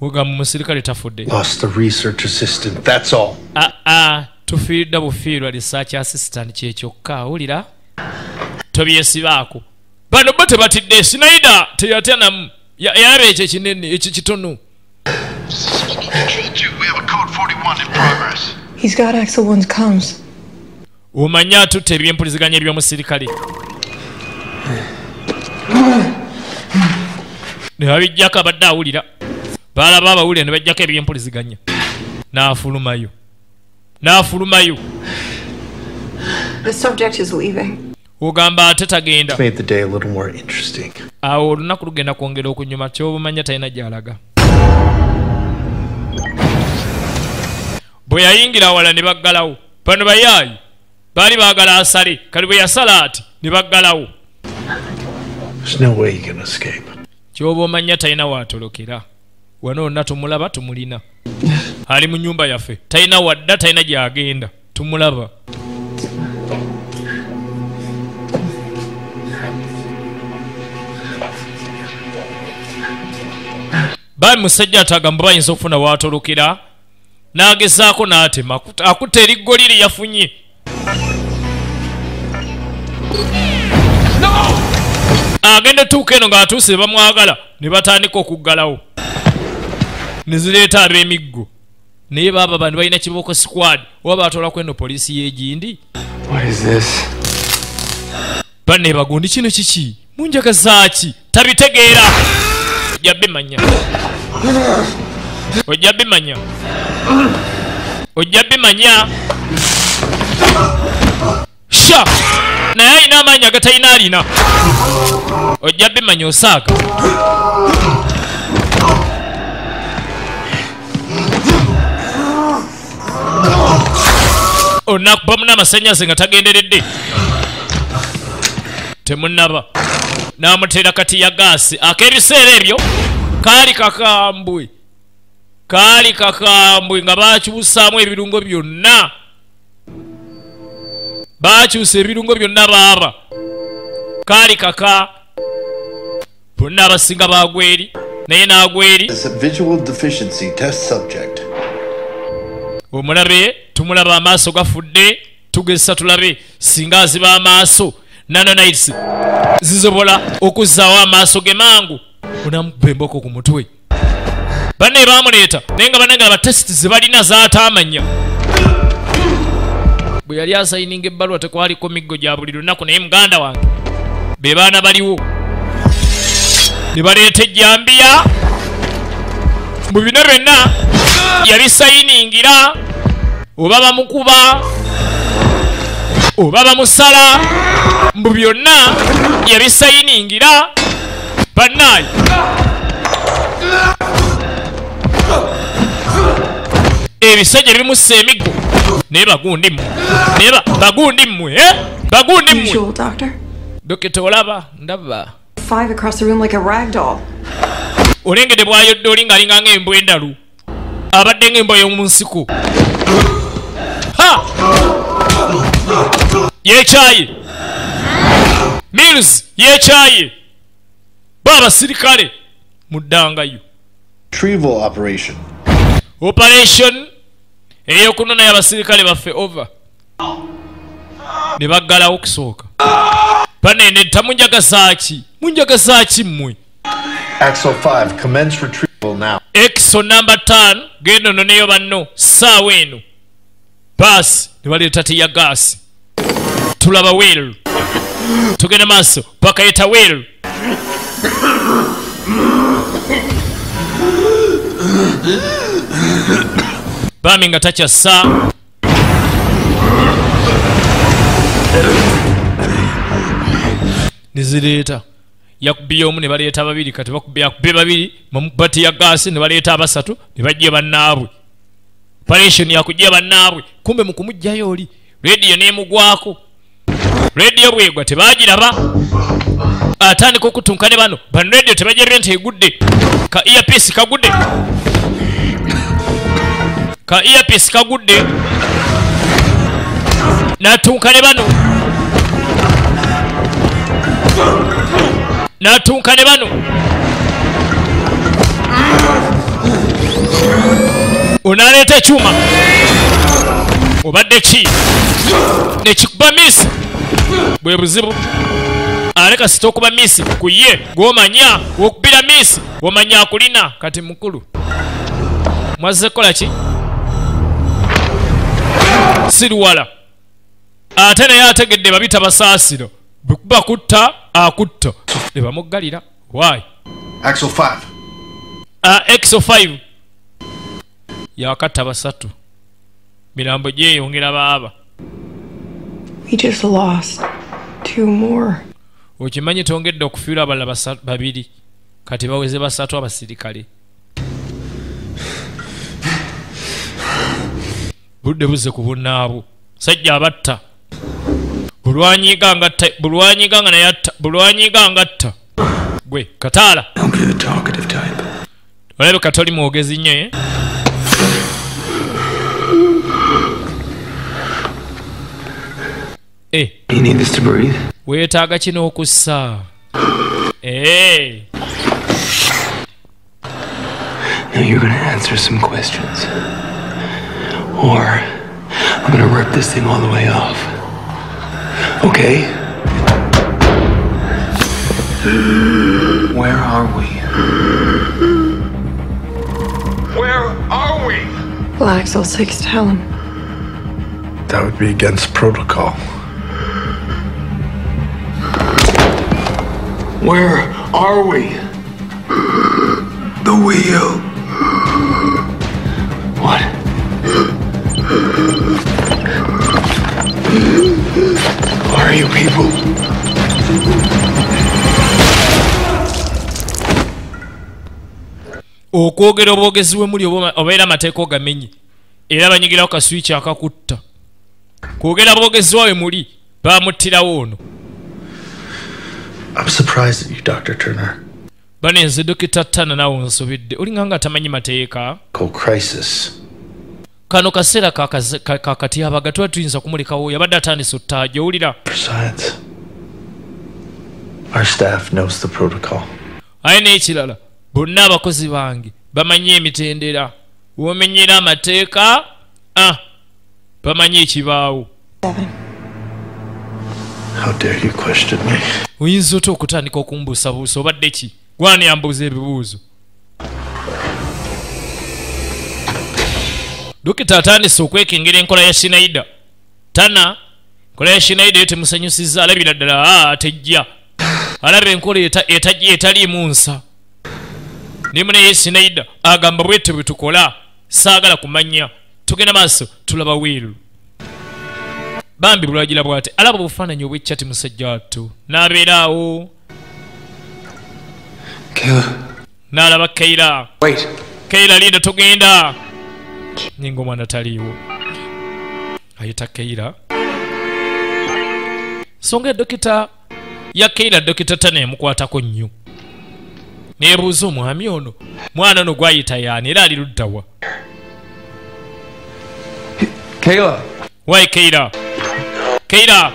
[SPEAKER 2] Ogamba omusirikale tafudde.
[SPEAKER 14] Lost the research assistant, that's all.
[SPEAKER 2] aa tufiiridde bufiirwa research assistant kyekyokka wulira tobyesibaako. Bano bo tebatidde sinaida teyatya namu Ya- yaba ekyo ekinene ekyo kitono omanyi atutte ebyempuliziganya eby'omusirikale. Ne babijjako abadde awulira. Baalaba abawulire ne bajjako ebyempuliziganya. N'afulumayo n'afulumayo
[SPEAKER 11] The subject is leaving.
[SPEAKER 2] ogamba ate tagenda.
[SPEAKER 14] It's made the day a little more interesting.
[SPEAKER 2] awo olunaku lugenda kwongera okunyuma kyobumanya talina gyalaga bwe yayingira awalala ne baggalawo. Bano bayaayi baali baagala asale. Kale bwe yasala ati ne baggalawo. Kyoba omanya talina waatolokera wano wonna tumulaba tumulina. Ali mu nyumba yaffe talina wadda talina gyagenda. Tumulaba. Bali musajja atagamba bayinza okufuna waatolokera n'agezaako n'atema. Akut- akutta eriggo liri yafunye. Agenda tuuka eno ng'atuuse ne bamwagala ne batandika okuggalawo. Ne zireeta ab'emiggo. Naye baaba bano balina kibooko squad oba batwalako eno poliisi y'egindi?
[SPEAKER 7] What is this?
[SPEAKER 2] banne bagundi kino kiki? Munjagazaaki tabitegeera. Ojja bimanya ojja bimanya. Ojja bimanya. Sha! Naye alina amaanyi agatalina alina. Ojja bimanya osaaga. Onakubamu n'amasanyaze nga tagenderedde. Temunaba n'amutera kati ya gaasi. Ak'ebiseera ebyo. Kaali kakambwe kaali kakambwe nga bakyusaamu ebirungo byonna. Bakyusa ebirungo byonna baaba. Kaali kaka bonna abasinga bagwa eri naye n'agwa eri omulabe tumulaba amaaso gafudde tugesa tulabe singa aziba amaaso nanonites. Zisobola okuzzaawo amaaso ge mangu. Onamukuba emboko ku mutwe banne bamuleeta naye nga banange abatesiti zebalina zaatamanya bwe yali asayininga ebbaluwa tekwaliko miggo gya buli lunaku naye muganda wange be baana baliwo ne baleeta ejjambiya. Mu bino byonna yali sayiningira oba bamukuba oba bamusala mbu byonna yabisayiningira bannaayi ebisajja bimussa emiggo naye bagundi mmwe naye ba- bagundi mmwe eh? bagundi mmwe
[SPEAKER 11] Usual, Doctor.
[SPEAKER 2] dokita olaba ndaba.
[SPEAKER 11] Five across the room like a rag doll.
[SPEAKER 2] olengedde bwayodde oli ng'alinga ng'embwa endalu abadde ng'embwa y'omu nsiko ha! Yekyaye mills yekyaye ba abasirikale muddangayo.
[SPEAKER 4] Retrieval operation.
[SPEAKER 2] ey'okunonayo abasirikale baffe over. Ne baggalawo okusooka. Mmwe?
[SPEAKER 4] Axel 5, commence retrieval now.
[SPEAKER 2] exo namba 5 genda ononeyo banno saawa eno. Baasi ne baleeta tiya gaasi tulaba weeru tugenda maaso. Paka yeta weeru baami nga takyassa. Nezireeta yakubye omu ne baleeta babiri kati yakubye babiri bati ya gaasi ne baleeta abasatu ne bajja bannaabwe. Operation yakujja bannaabwe. Kumbe mukumugjayo oli? Rediyo nemugwako rediyo bwegwa tebagiraba. Atandika okutunka ne bano. Bano rediyo tebajerere nti egudde. Ka earpiece kagudde ka earpiece kagudde. Natunka ne bano. Natunka ne bano. Onaleeta ekyuma. Obadde ki? Nekikuba misi bwe buzibu. Ale kasita okuba misi ku ye. Gwomanya wokubira misi womanya akulina. Kati mukulu. Mwazze kukola ki siruwala ate naye ategedde babita basaasiro. Bwekuba kutta akutta. Ne bamuggalira
[SPEAKER 4] 5.
[SPEAKER 2] uh, exo 5 yakatta basatu. Mirambo gyeyongera baaba.
[SPEAKER 11] We just lost two more.
[SPEAKER 2] okimanyi tongedde okufiirwa abalala babiri. Kati baweze basatu abasirikale budde buze ku bunnaabo sajja abatta. Bulwanyiga nga naye atta bulwanyiga ngatta gwe kataala. Olabeka toli mwogezi nnyo
[SPEAKER 5] to breathe?
[SPEAKER 2] weetaaga kino okussa Eh.
[SPEAKER 15] Now you're gonna answer some questions. Or I'm gonna rip this thing all the way off. Okay? Where are we?
[SPEAKER 14] Where are we?
[SPEAKER 11] Blaxel 6 tell him.
[SPEAKER 14] That would be against protocol.
[SPEAKER 15] Where are we?
[SPEAKER 14] The wheel.
[SPEAKER 15] What?
[SPEAKER 14] Are you people?
[SPEAKER 2] okwogera obwogezi bwe muli obeera amateeka ogamenye era banyigirawo kaswiki akakutta kwogera bwogezi wawe muli bamuttirawo ono
[SPEAKER 14] I'm surprised at you, Dr. Turner.
[SPEAKER 2] bano nze dokita tana naawe onsobedde olinga nga tamanyi mateeka
[SPEAKER 14] crisis.
[SPEAKER 2] Kano kaseera kakatyabaga tuba tuyinza kumulekawo yabadde atandise ottaaja owulira
[SPEAKER 14] For science. Our staff knows the protocol.
[SPEAKER 2] aye n'ekirala bonna abakozi bange bamanyi emitendera womenyera amateeka ah, bamanyi ekibaawo
[SPEAKER 14] How dare you question me?
[SPEAKER 2] oyinza otya okutandika okumbuusabuusa obadde ki gwani yambuuza ebibuuzo dokita atandise okwekengera enkola ya shinaida tana enkola ya shinaida yo temusanyusiza alabira ddala aa tejja. Alaba enkola eta- eta- etaliimu nsa. Nimu naye shinaida agamba bwetyo bwe tukola saagala kumanya. Tugenda maaso tulaba wiiru bambi bulwagira bwate alaba obufaananyi obwekyati musajja wattu n'abeeraawo n'alaba keira. Keira linda tugenda ninga omwana taliiwo ayita keira. Songa edokita ya keira dokita tana emukwatako nnyo neebuuza omwami ono. Mwana ono gwayita yaani era ali luddawa wayi keira. Keira.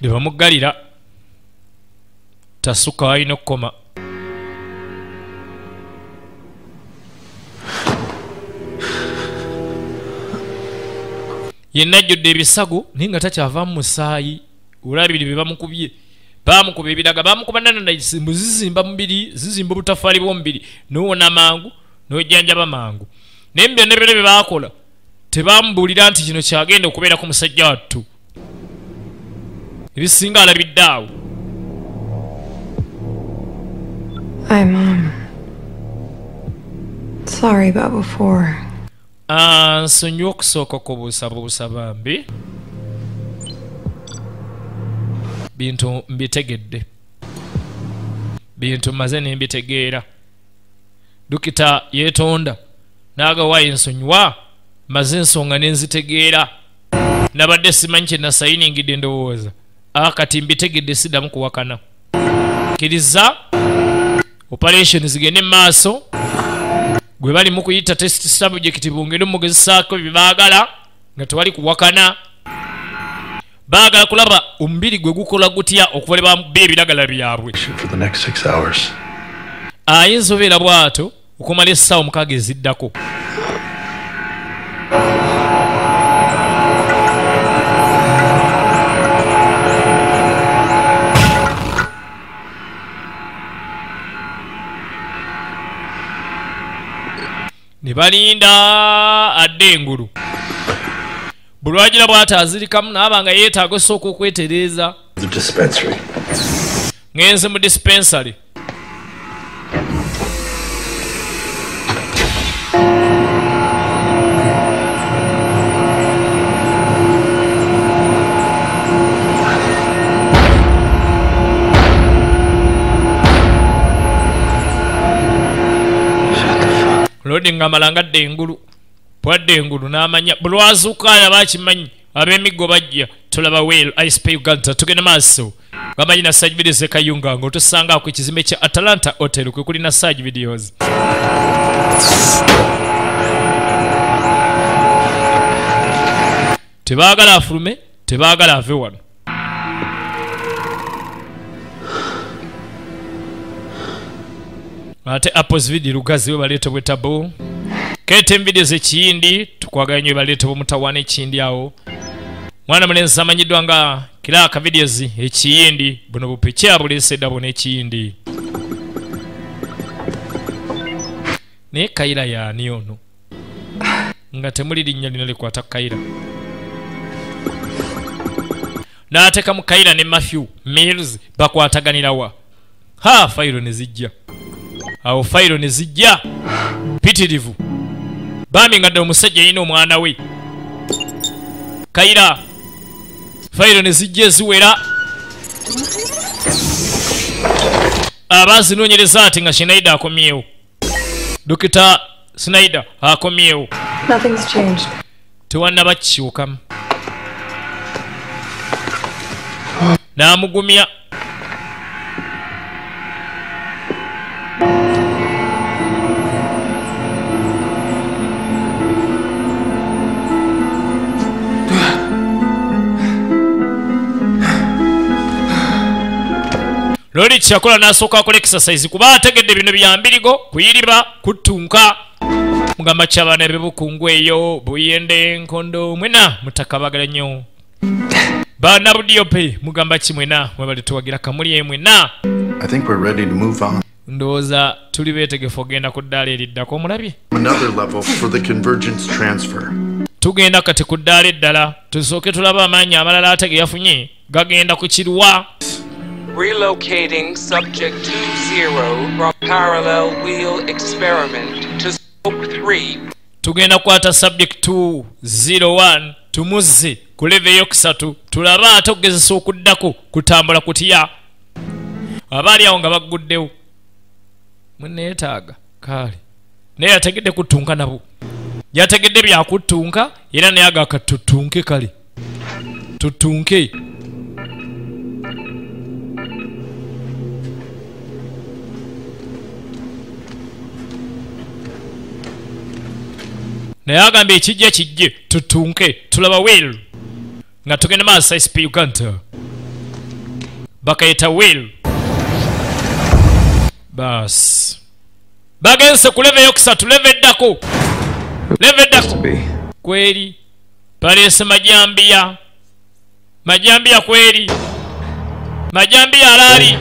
[SPEAKER 2] Ne bamuggalira tasukka alina okukoma yenna ajjudde ebisago naye nga takyavaamu musaayi olabiri bye bamukubye bamukuba ebiraga bamukuba nananasimbu zizimba mubiri zizimba obutafaali bwomubiri nowona mangu nojjanjaba mangu. Naye byonna bye baakola tebamubuulira nti kino kyagenda okubeera ku musajja wattu. Ebisinga alabidde awo
[SPEAKER 11] I'm, um. Sorry about before.
[SPEAKER 2] Ah, nsonyiwa okusooka kubuusabuusa bambi bintu mbitegedde. Bintu maze nembitegeera. Dokita yeetonda naagawayo ensonyiwa maze ensonga nenzitegeera nabadde simanyi kye nasayiningidde ndowooza. Akati mbitegedde siddamu kuwakana. Kkiriza operation zigende mu maaso. Gwe bali mu kuyita test subject bongere mugezesaako bye baagala nga tewali kuwakana. Baagala kulaba omubiri gwe gukola gutya okuva le bamubba ebiragala byabwe ayinza obeera bw'ato okumala essaawa mukaaga eziddako ne balinda adde engulu. Bulwagira bw'ati azirikamu naaba nga yeetaaga osooka okwetereeza. Ngenze mu dispensary lodi ng'amala ngadde engulu bwadde engulu n'amanya. Bulwazuuka alaba akimanyi ab'emiggo bajja. Tulaba wel isp uganda tugenda maaso. Bamanyi na sage videos ekayunga nga otusanga ku ekizimbe kya atalanta hotel kwe kuli na sage videos. Tebaagala afulume tebaagala ave wano ate apples video lugazi we baleeta bwe tabu kete video zekiyindi tukwagala nyo baleeta bwomutawaana ekindi awo. Mwana mulenzi amanyiddwa nga kiraka videos ekiyindi buno bupe kyabuleesedda buno ekiyindi naye kayira yaani ono? Nga temuli linnya lino likwata kayira n'ateekamu kayira ne matthew mills bakwataganirawa ha fayiro ne zijja awo fayiro ne zijja mpitirivu. Bambi nga ddala omusajja yalina omwana we. Kayira fayiro ne zijja eziwera. Abazinoonyereza ati nga sinaida akomyewo. Dokita sinaida akomyewo. Tewannaba kikiwukamu n'amugumya loli kyakola n'asooka akola exercise kuba ategedde bino byambirigo kuyiriba kuttunka. Mugamba kyabaana bebukungu eyo buyende enkondo mwena mutakabagala nnyo. Baana budiope mugamba ki mwena? Mwebale tuwagira kamuli e mwena.
[SPEAKER 4] I think we're ready to move on.
[SPEAKER 2] ndowooza tuli beetegefu ogenda ku ddaala eriddako omulabye tugenda kati ku ddaala eddala tusooke tulabe amaanyi amalala ate ge yafunye gagenda ku kirwa
[SPEAKER 16] Relocating subject 2-0 from parallel wheel experiment to scope 3.
[SPEAKER 2] tugenda kukwata subject 201 tumuzze ku leve eyokusatu tulabe ate okugezesa okuddako kutambula kutya. Abaali awo nga bagguddewo. Mweneetaaga kaali. Naye yategedde kuttunka nabo. Yategedde byakuttunka era naye agaka tutunke kale. Tutunke naye agambye ekijja kijje tutunke tulaba wil nga tugenda maaso sp uganda bakayita wil baasi bagenze ku leve eyokusatu leve eddako. Leve eddako. Kweri baleese majambiya. Majambiya kweri. Majambiya alaali.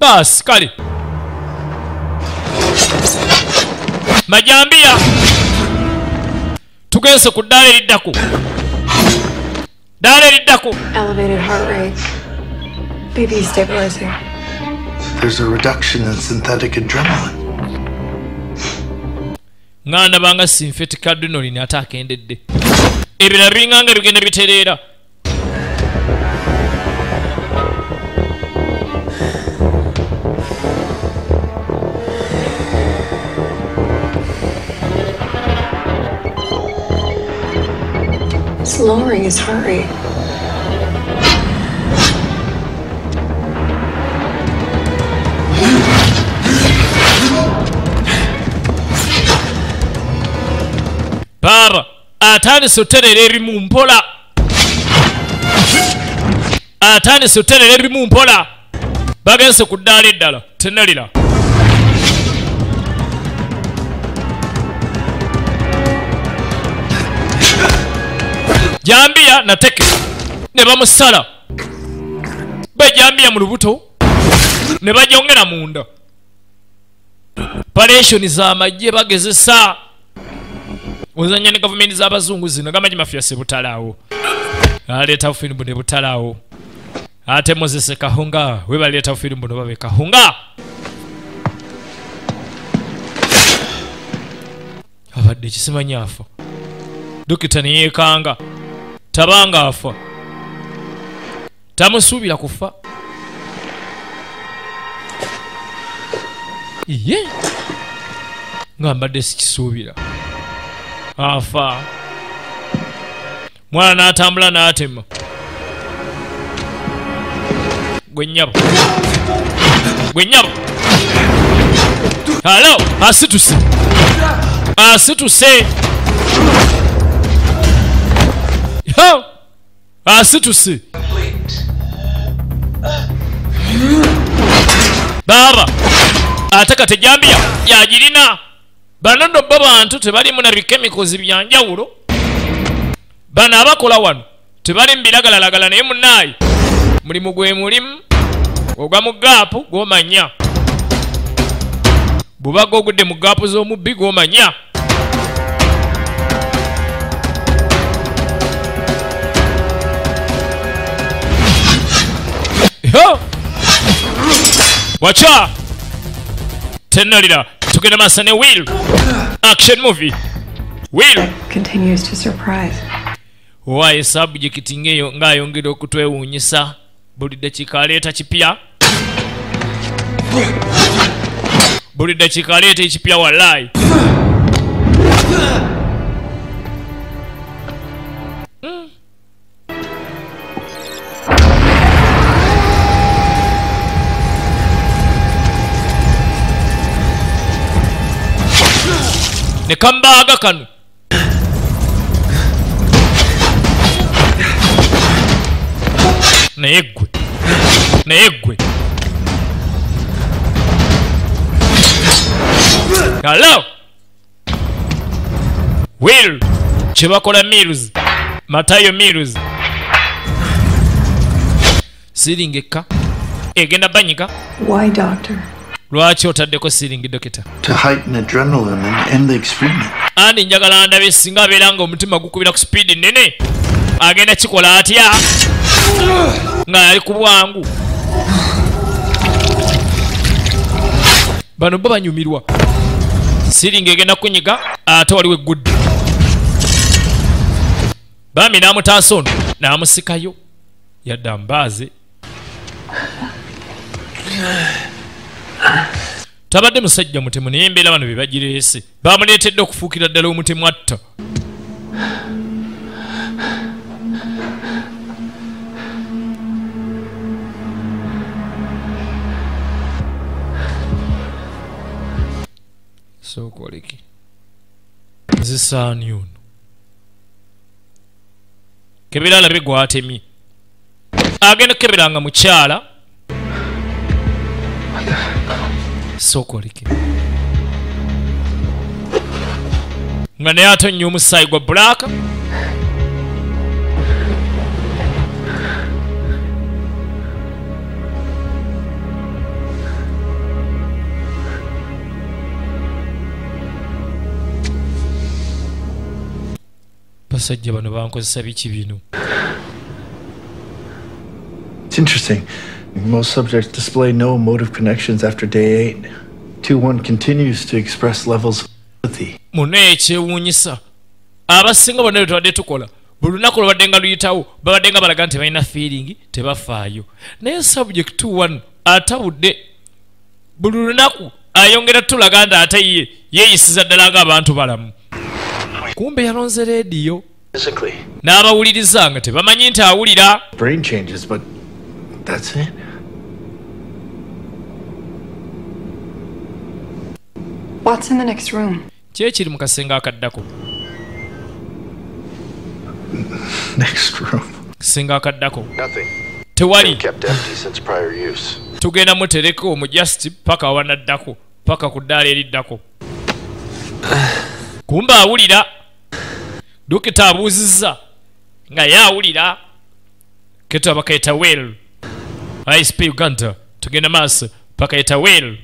[SPEAKER 2] Baasi kale. Majambiya tugenze ku ddaala eriddako ddaala eriddako
[SPEAKER 11] Elevated heart rate. BP stabilizing.
[SPEAKER 4] There's a reduction in synthetic adrenaline.
[SPEAKER 2] nga ndabanga synthetic adrenaline ate akendedde ebirala biringanga bigenda bitereera
[SPEAKER 11] Lowering his heart rate.
[SPEAKER 2] baaba atandise oterera ebimu mpola. Atandise oterera ebimu mpola. Bagense ku ddaala eddala jambiya nateke ne bamusala bejambiya mu lubuto. Ne bajongera munda paleshoni z'amagye bagezesa ozanya ne gavumenti z'abazungu zino. Gamba gimafyase butalaawo. Aleetawo firimu buno butalaawo. Ate mozese kahunga. We baleetawo firimu buno babe kahunga. Abadde ekisimanyi afa. Dokita neyeekanga tabanga afa. Tamusuubira kufa. Iye. Nga mbadde sikisuubira. Afa. Mwana n'atambula n'atema. Gwe nnyabo. Gwe nnyabo. Alo asituse. Asituse yo asituse baaba ate kati ejambiya yagirina. Bano nno bo bantu tebalimu na bikemikozi byanjawulo bano abakola wano tebali mu biragalalagala naye munaayi mulimu gwe mulimu ogwa mu gaapu gw'omanya. Bubaga ogudde mu gaapu z'omubbi gw'omanya Wacha! Tenalira tugenda maaso ne will. Action movie. Will.
[SPEAKER 11] Continues to surprise.
[SPEAKER 2] waaye sabujekiti ngeyo ng'ayongera okutwewuunyisa buli dakiika aleeta kipya buli dakiika aleeta ekipya wallayi ne kambaaga kano? Naye ggwe naye ggwe. Alo will kyebakola mills matayo mills. Siringi ekka. Egenda banyiga.
[SPEAKER 11] Why, Doctor?
[SPEAKER 2] Lwaki otaddeko siringi dokita? Andi njagala ndabe singa abeera nga omutima gukubira ku sipiidi nene agenda kikola atya? Nga yali ku bwangu. Bano bo banyumirwa. Siringi egenda kunyiga ate waliwo egguddu bami n'amutaasa ono n'amusikayo. Yadda mbaaze tabadde musajja mutemu naye embeera bano bye bagireese. Bamuleetedde okufuukira ddala omutemu atta sookoleki zisaani ono. Kebera alabe gwatemye agenda kukeberanga mukyala sookoleki nga naye ate nnyo omusaayi gwa bulaaka basajja bano bankozesa biki bino?
[SPEAKER 14] It's interesting. Most subjects display no emotive connections after day eight. 2 1 continues to express levels of empathy.
[SPEAKER 2] muno ekyewuunyisa abasinga bonna byetubadde tukola buli lunaku lwabadde nga luyitawo babadde nga balaga nti tebalina feeling tebafaayo naye subject 1 atabudde buli lunaku ayongera tulaga nti ate ye yeeyisiza ddala ng'abantu balamu kumbe yalonze leediyo
[SPEAKER 14] Physically,
[SPEAKER 2] n'abawuliriza nga tebamanyi nti awulira
[SPEAKER 14] brain changes, but that's it.
[SPEAKER 11] What's in the next room?
[SPEAKER 2] ki ekiri mu kasenge akaddako?
[SPEAKER 14] Next room.
[SPEAKER 2] kasenge akaddako?
[SPEAKER 17] Nothing.
[SPEAKER 2] tewali.
[SPEAKER 17] Kept empty since prior use.
[SPEAKER 2] tugenda mutereka omujasti paka wanaddako paka ku ddaala eriddako. Kumbe awulira. Dokita abuuzizza nga ye awulira. Keto bakaita wel isp uganda tugenda maaso bakaita wel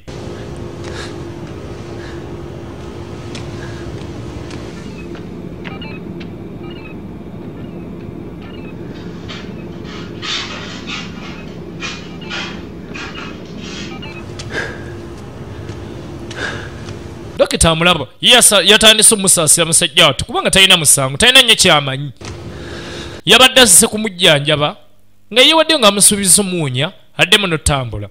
[SPEAKER 2] amulaba ye yatandise omusaasira musajja wattu kubanga talina musango talina nnyo kyamanyi. Yabadde asise kumujjanjaba nga yewadde nga amusuubiza omuwunya addemu notambula.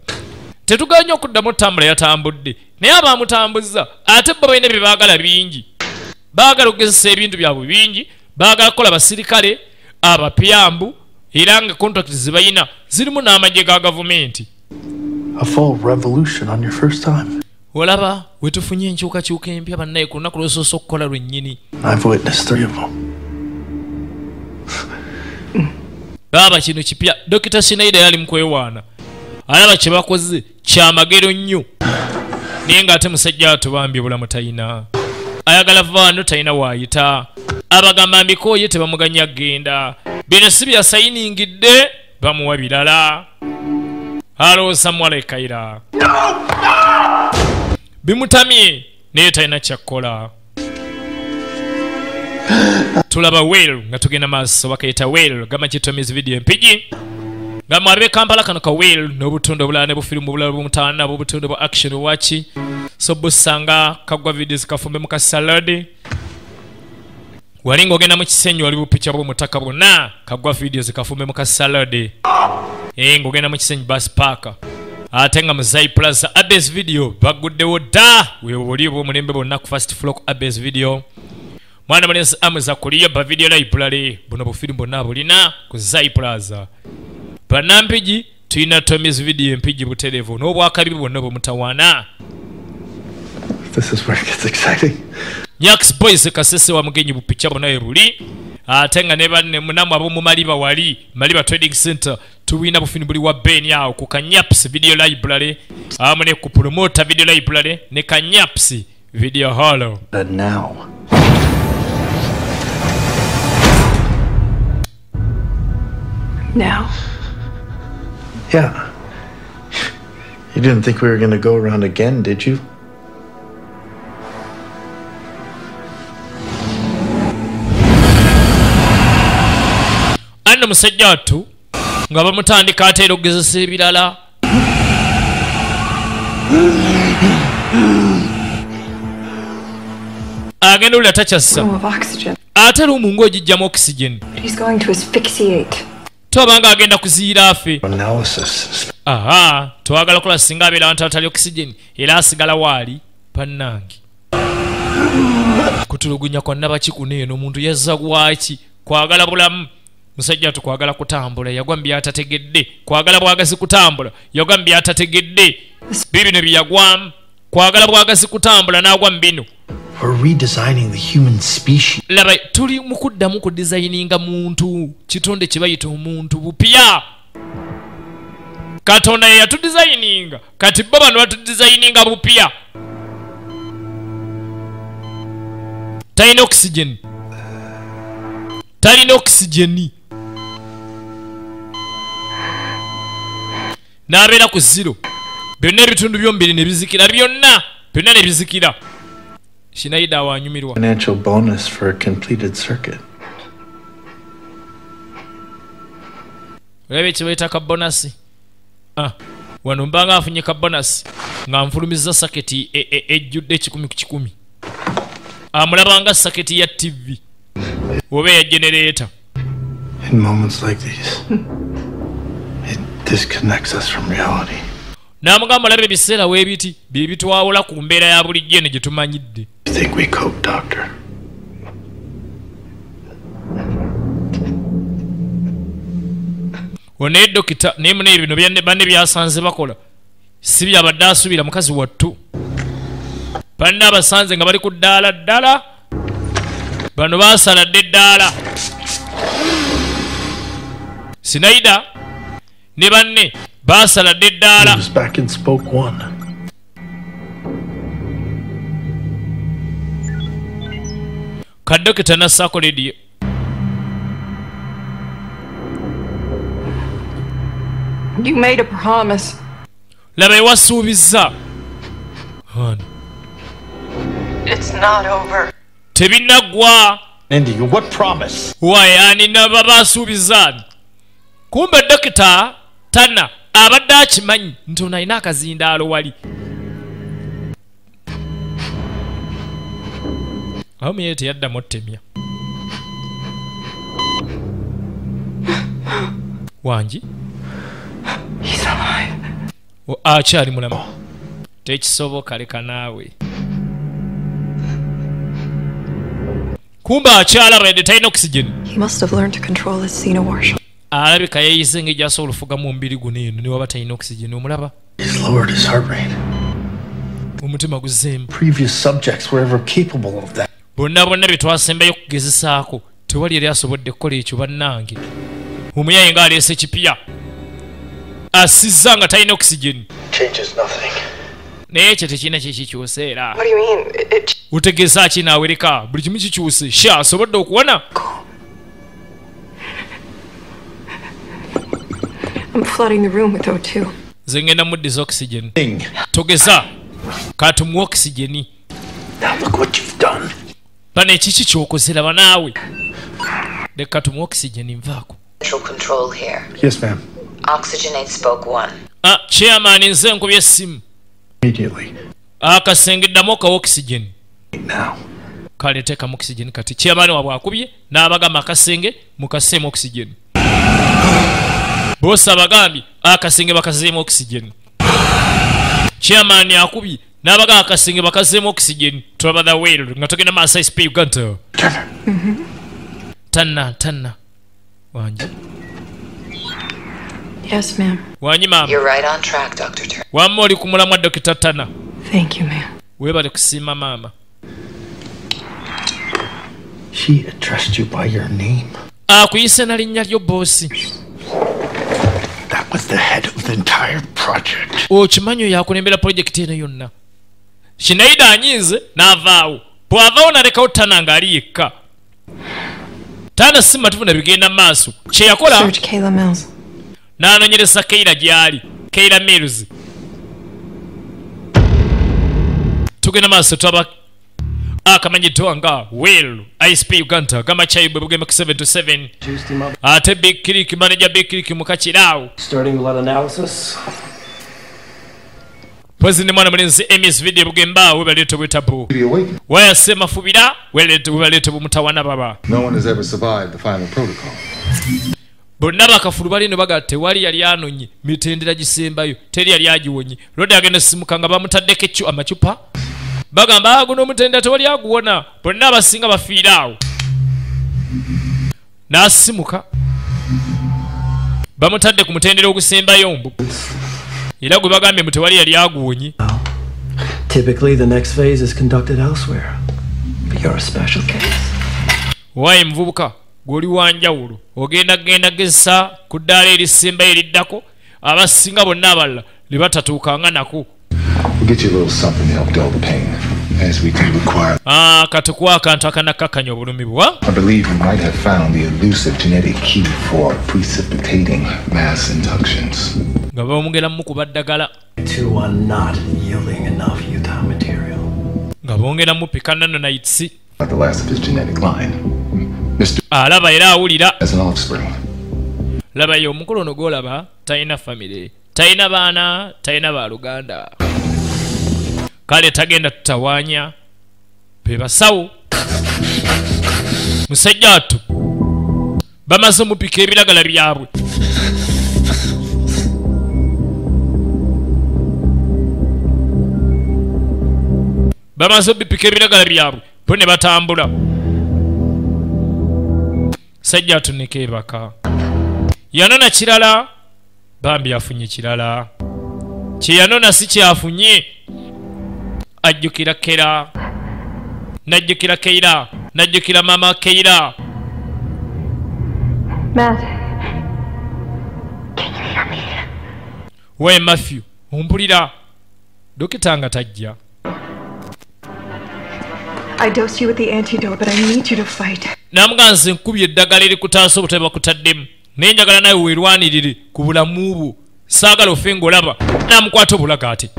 [SPEAKER 2] Tetuganye okuddamu otambula yatambudde. Naye abamutambuzza ate bo balina bye baagala bingi. Baagala okugezesa ebintu byabwe bingi baagala kukola basirikale abapyambu era nga kontrakiti zebayina zirimu n'amagye ga gavumenti.
[SPEAKER 14] A full revolution on your first time.
[SPEAKER 2] Olaba wetufunye enkyukakyuka empya bannaye ku lunaku lwosoosa okukola lwennyini baaba kino kipya dokita sinaida yali mukwewaana. Alaba kye bakoze kyamagero nnyo. Naye ng'ate musajja atubambye bulamu talina ayagala vaano talina waayita abagamba mbikooye tebamuganya genda. Bino si byasayiningidde bamuwa birala. Alowooza muwala ekayira bimutamye naye talina kyakkola. Tulaba wel nga tugenda maaso bakayita wel gama kitomizi video empigi nga mwalibe kampala kano ka wel n'obutundu obulala ne bufirimu obulala bwomutaana bwobutundu bwa action waki so busanga kagwa videos zikafumbe mu kasaladi wali ng'ogenda mu kisenyi wali bupica bw'omutaka bwonna kagwa video zikafumbe mu kasaladi ee ng'ogenda mu kisenyi basi park ate nga mu zyplaza abes video. Baguddewo dda webuli bw'omulembe bwonna ku fast flock abes video. Mwana mulensi amuza kuliyo ba video library. Buno bufirimu bwonna bulina ku zyplaza bannampigi tulina tomis video empigi butereevu. N'obwakabi bwonna bwemutawaana
[SPEAKER 14] This is where it gets exciting.
[SPEAKER 2] nyax boys kasese wa mugenyi bupicha bwonna we buli ate nga ne banne munamu ab'omu maliba wali maliba trading center tuwina bufini buli wa ben awo ku kanyaps video library awamu ne ku promota video library ne kanyaps video holo
[SPEAKER 14] But now.
[SPEAKER 11] Now.
[SPEAKER 14] Yeah. You didn't think we were gonna go around again, did you?
[SPEAKER 2] Anno musajja wattu nga bamutandika ateera okugezesa ebirala. Agenda olula takyassa.
[SPEAKER 11] Room of oxygen.
[SPEAKER 2] ate lumu ng'ogijjamu okisigeni
[SPEAKER 11] He's going to asphyxiate.
[SPEAKER 2] toba nga agenda kuziira afe. Aha twagala kola singa abeera abantu abatali okisigeni era asigala waali pannange. Kutulugunya kwonna bakikuna eno omuntu yazza gwaki? Kwagala bulamu musajja tukwagala kutambula yagwa mu byatategedde. Kwagala bwagazi kutambula yagwa mu byatategedde. Bibino byeyagwamu kwagala bwagazi kutambula n'agwa mu bino laba tuli mu kuddamu ku dizayininga muntu. Kitonde kye bayita omuntu bupya. Katonda ye yatudizayininga kati bo bano batudizayininga bupya. Talina okisigeni talina okisigeni n'abeera ku ziro byonna ebitundu byomubiri ne bizikira byonna byonna ne bizikira. Shinaida awanyumirwa
[SPEAKER 14] Financial bonus for a completed circuit.
[SPEAKER 2] olaba ekibaita ka bonasi ah, wano mbanga afunye ka bonasi nga nfulumiza saketi e- e- ejjudde ekikumi ku kikumi. Amulabanga saketi ya tv oba eya genereeta
[SPEAKER 14] In moments like these,
[SPEAKER 2] n'amugamba olaba ebiseera weebiti bye bitwawula ku mbeera ya bulijjo eno gye tumanyidde. Onaye dokita naye mune bino banne byasanze bakola. Si byabadde asuubira mukazi wattu. Banne abasanze nga bali ku ddaala ddala bano baasala dde eddaala sinaida ne banne baasala dde eddaala
[SPEAKER 14] He was back in spoke one.
[SPEAKER 2] kadokita nassaako lediyo
[SPEAKER 11] You made a promise.
[SPEAKER 2] laba ewasuubizza.
[SPEAKER 11] It's not over.
[SPEAKER 2] tebinaggwa
[SPEAKER 14] Andy, what promise?
[SPEAKER 2] babasuubiza kumbe dokita tana abadde akimanyi nti ono alina akazindaalo wali. Awo muye teyaddamu ottemya wangi? Akyali mulama tekisoboka leka naawe. Kumbe akyalabadde talina okisigeni Alabika yeeyize engeri gy'asobola ofugamu omubiri guno eno ne waba talina okisigeni omulaba? Omutima
[SPEAKER 14] that.
[SPEAKER 2] bonna bonna bye twasembayo okugezesaako tewali yali asobodde kukola ekyo bannange. Omuyayi ng'aleese kipya asizza nga talina okisigeni
[SPEAKER 14] Changes nothing.
[SPEAKER 2] naye ekyo tekirina kyekikyusa era utegeeza ki naawereka buli kimu kikyuse sha asobodde okuwona
[SPEAKER 11] I'm flooding the room with O2.
[SPEAKER 2] nze ngenda muddiza oxygen togeza katumuwa oxygeni bano ekiki kyokoze laba naawe leka tumuwa oxygeni nvaako
[SPEAKER 18] Central control here.
[SPEAKER 14] Yes, ma'am.
[SPEAKER 18] Oxygenate spoke one.
[SPEAKER 2] Ah, chairman nze nkubye essimu
[SPEAKER 14] Immediately.
[SPEAKER 2] akasenge ddamu okawa Now. kale teekamu oxygen kati chairman waabwe akubye n'abagamba akasenge mukaseemu oxygen boosi abagambye akasenge bakazeemu oxygen chairman akubye n'abagamba akasenge bakazeemu oxygen tulaba the whale nga togenda maaso sp uganda tanna tanna wangi
[SPEAKER 11] Yes, ma'am.
[SPEAKER 2] wanyi maama
[SPEAKER 18] You're right on track, Dr. Turner.
[SPEAKER 2] wamma oli ku mulamwa dokita tana
[SPEAKER 11] Thank you, ma'am.
[SPEAKER 2] weebale kusiima maama
[SPEAKER 14] She addressed you by your name.
[SPEAKER 2] akuyise na linnya lyo boosi
[SPEAKER 14] was the head of the entire project.
[SPEAKER 2] okimanyi oyo akulembera pulojekiti eno yonna? Shinaida anyize n'avaawo. Bw'avaawo n'alekawo tana ng'ali yekka. Tana si matuvu na bigenda maaso kye yakola
[SPEAKER 11] Search Kayla Mills.
[SPEAKER 2] n'anonyereza keira gy'ali. Keira mills. Tugenda maaso twaba Ah, akamanyidwanga will isp uganda gama chaibwe bugeme 727 ate ah, big click manager big click mwana mulenzi ms video bugimba webaleete bwetabu wayase mafubira webaleete bumutawana baba. Bonna bakafulu balino baga tewali yali anonye mitendera gisembayo teri yali agiwonye lodi agenda simuka nga bamutaddeko ekyo amacupa bagamba "Ah, guno omutendera tewali aguwona. Bonna abasinga bafiire awo. N'asimuka. Bamutadde ku mutendera ogusembayo mbu era gwe bagambye mu tewali yali aguwonye.
[SPEAKER 9] Typically, the next phase is conducted elsewhere. But you're a special case.
[SPEAKER 2] waayi muvubuka gw'oli wanjawulo ogenda genda gesa ku ddaala erisembayo eriddako abasinga bonna abalala ne batatuukanga nako.
[SPEAKER 8] We'll get you a little something to help dull the pain, as we do require.
[SPEAKER 2] Ah, katukuwa akantu akanakkakkanya obulumi bwa
[SPEAKER 8] I believe we might have found the elusive genetic key for precipitating mass inductions.
[SPEAKER 2] nga bamugenda mukuba ddagala
[SPEAKER 9] Two are not yielding enough Utah material.
[SPEAKER 2] nga bongera mupika nanonitsi
[SPEAKER 8] At the last of his genetic line. Mr.
[SPEAKER 2] alaba era awulira
[SPEAKER 8] as an offspring.
[SPEAKER 2] laba ye omukulu ono gwolaba talina famire talina baana talina baaluganda kale tagenda tutawaanya be basawo. Musajja wattu bamaze mupika ebiragala byabwe. Bamaze bipika ebiragala byabwe bo ne batambula. Sajja atuneka ebaka yanona kirala bambi afunye kirala. Kye yanona si kyafunye ajjukira kera najjukira keira najjukira mama keira we matthew ompulira dokita nga tajja.
[SPEAKER 11] I dosed you with the antidote, but I need you to fight.
[SPEAKER 2] namuganze nkubye eddagala erikutaasa obutebe bakutaddemu naye njagala nawe weerwanirire ku bulamu bwo. Saagala ofe ng'olaba. Namukwata obulaga ati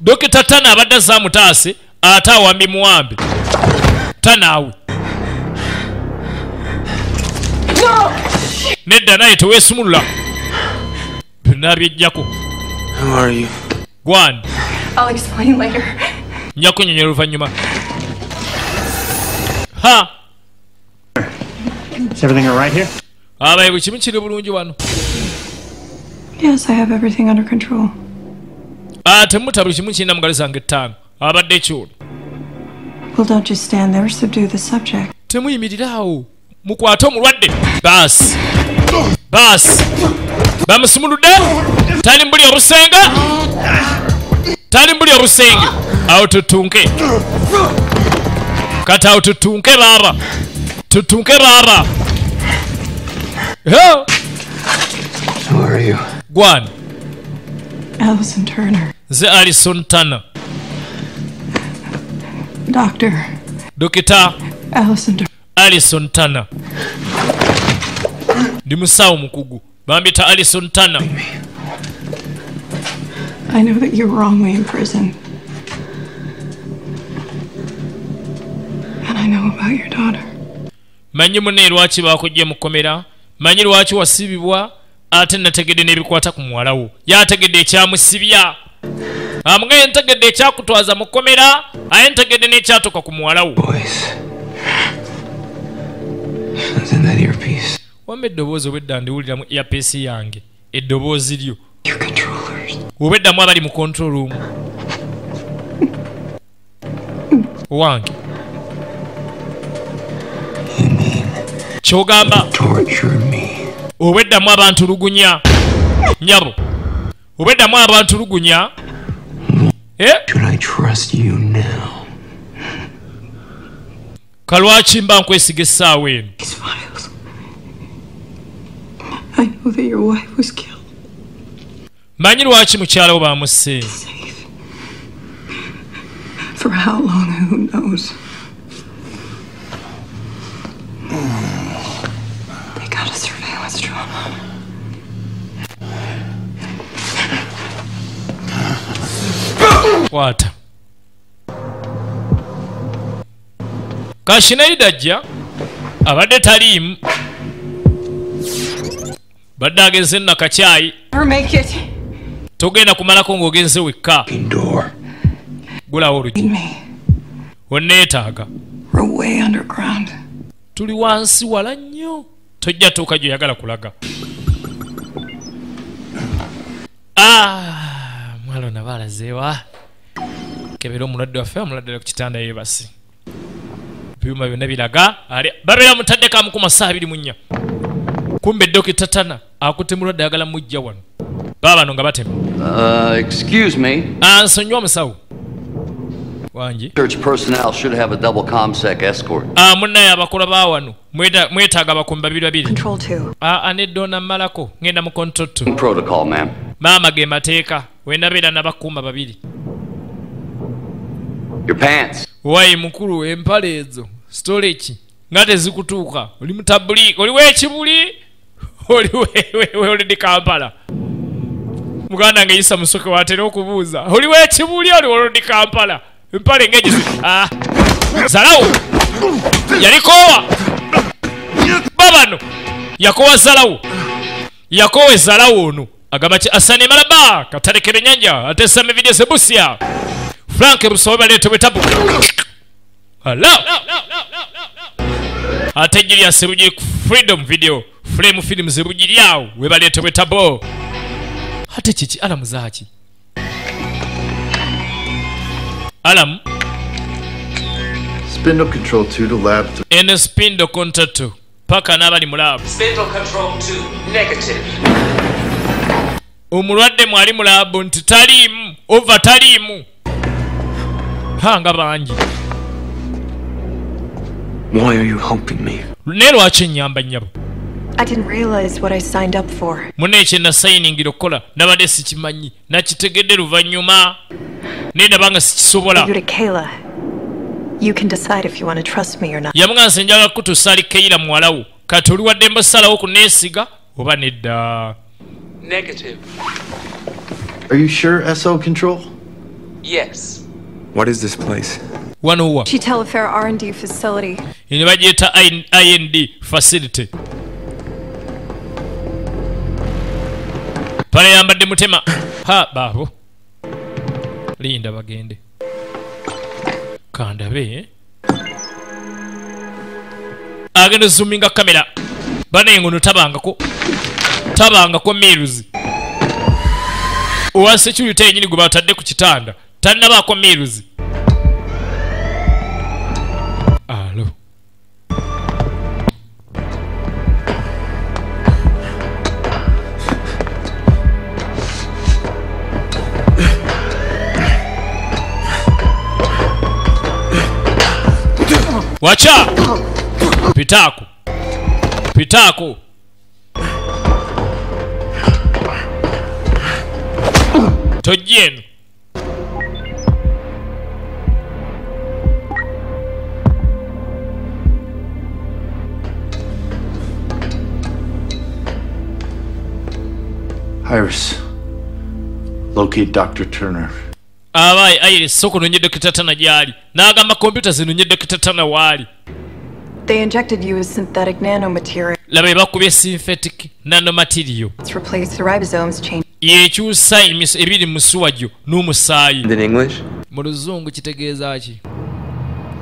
[SPEAKER 2] dokita tana abadde azaamutaase ate awambi muwambe tanaawe nedda naye teweesumulula byonna byejjako. Gwani
[SPEAKER 11] I'll explain later.
[SPEAKER 2] nja kunyonyola oluvannyuma. Ha!
[SPEAKER 19] Is everything all right here?
[SPEAKER 2] abaye bwe kimu kiri bulungi wano.
[SPEAKER 11] Yes, I have everything under control.
[SPEAKER 2] Ate muta buli kimu kirina mugalo zange ttaano abadde ekyolo
[SPEAKER 11] Well, don't just stand there. Subdue the subject.
[SPEAKER 2] temuyimirirawo mukwate omulwadde. Baasi baasi bamusumuludde tali mbuli obusenge tali mbuli obusenge awo tutunke. Kati awo tutunke baaba tutunke baaba Yo!
[SPEAKER 9] Who are you?
[SPEAKER 2] gwani
[SPEAKER 11] Allison Turner.
[SPEAKER 2] Ze alison Turner.
[SPEAKER 11] Doctor.
[SPEAKER 2] dokita
[SPEAKER 11] Allison Turner.
[SPEAKER 2] alison Turner. ndi musawo mukugu bambita alison Turner.
[SPEAKER 11] I know that you're wrongly wrongly prison. And I know about your daughter.
[SPEAKER 2] manyi munne lwaki bakujja mu kkomera manyi lwaki wasibibwa ate nategedde n'ebikwata ku muwala wo yategedde ekyamusibya amugaye ntegedde ekyakutwaza mu kkomera aye ntegedde n'ekyatuka ku muwala wo
[SPEAKER 15] What's in that earpiece?
[SPEAKER 2] wamma eddoboozi obwedda ndiwulira mu earpiece yange. Eddoboozi lyo. Obweddamu abali mu control room. Wange kyogamba obweddamu abantulugunya nyabo obweddamu abantulugunya eh?
[SPEAKER 15] Should I trust you now?
[SPEAKER 2] kalwaki mba nkwesiga essaawa eno
[SPEAKER 11] I know that your wife was killed.
[SPEAKER 2] manyi lwaki mukyala wo bamusse
[SPEAKER 11] For how long, who knows? They got a surveillance on him.
[SPEAKER 2] kwata kashineida ajja abadde taliimu. Badde agenze nakacyayi
[SPEAKER 11] Never make it.
[SPEAKER 2] togenda kumalako ng'ogenze wekka. Gulawo olugi.
[SPEAKER 11] Underground.
[SPEAKER 2] tuli wansi wala nnyo tojja tuuka gyoyagala kulaga. Ah, mwalo na baalazeewa kebera omulwadde waffe omuladdela ku kitanda yeebasi ebyuma byonna biraga babeera mutaddeko amu ku masaa abiri mu nnya. Kumbe dokita tana akutte mulwadde ayagala mujja wano. Baba bano nga batema.
[SPEAKER 19] Uh, excuse
[SPEAKER 2] Ah, munnaye abakola ba wano. Mweta- mwetaaga abakumbi babiri babiri
[SPEAKER 11] Control two.
[SPEAKER 2] aa neddoona mmalako ngenda mu kontotto
[SPEAKER 19] Protocol, ma'am.
[SPEAKER 2] maama ge mateeka wendabeera nabakuuma babiri.
[SPEAKER 19] Your pants.
[SPEAKER 2] wayi mukulu empale ezo storeki nga tezikutuuka oli mutabuli oliwo ekibuli oliwe olidi kampala. Muganda nga eyisa musoke watera okubuuza. Oliwo ekibuli oliwo olidi kampala mpale ngeje ah. Zarau yalikowa. Babano yakowa zarau yakowe zarau ono agamba ki asane malaba. Katalekera ennyanja Atesa same videse busya frank busobe baleete bwetabu hala ate ejji lyase bugi freedom video. Flame film frame films bugiryawo we baleete bwetabo ate ala alamuzaki alamu
[SPEAKER 4] Spindle control 2 to lab 3.
[SPEAKER 2] ene spindo kontatu paka n'abali mu laabu
[SPEAKER 16] Spindle control 2, negative.
[SPEAKER 2] omulwadde mwali mu laabu nti taliimu ova taliimu hanga bangi
[SPEAKER 15] Why are you helping me?
[SPEAKER 2] naye lwaki nyamba nnyabo
[SPEAKER 11] I didn't realize what I signed up for.
[SPEAKER 2] mune kye nasayiningira okukola nabadde sikimanyi nakitegedde luvannyuma naye nabanga sikisobola
[SPEAKER 11] You to Kayla. You can decide if you want to trust me or not.
[SPEAKER 2] yamugamba nze njagala kutuusa ali keyira muwalawo kati oli wadde mbasalawo kuneesiga oba nedda
[SPEAKER 16] Negative.
[SPEAKER 4] Are you sure SO control?
[SPEAKER 16] Yes.
[SPEAKER 7] What is this place?
[SPEAKER 2] wano wa
[SPEAKER 11] She Telefair R&D facility.
[SPEAKER 2] ne bagiyeta ind facility pale yambadde mutema. Ha baabo linda bagende. Kandabe. Agenda zoominga kamera. Banaye ngono tabangako. Tabangako miruzi owa security yenyini gwe batadde ku kitanda talinabaako miruzi wacha pitako pitako tojja eno
[SPEAKER 14] Iris, locate Dr. Turner.
[SPEAKER 2] Abaye aire soko nonye dokita tana gyali n'agamba kompyuta zinonye dokita tana waali
[SPEAKER 11] They injected you with synthetic nanomaterial.
[SPEAKER 2] laba ebakubye synthetic nanomaterial.
[SPEAKER 11] It's replaced the ribosomes, change
[SPEAKER 2] yekyusa ebiri mu suwa gyo n'omusaayi
[SPEAKER 7] In English?
[SPEAKER 2] mu luzungu kitegeeza ki?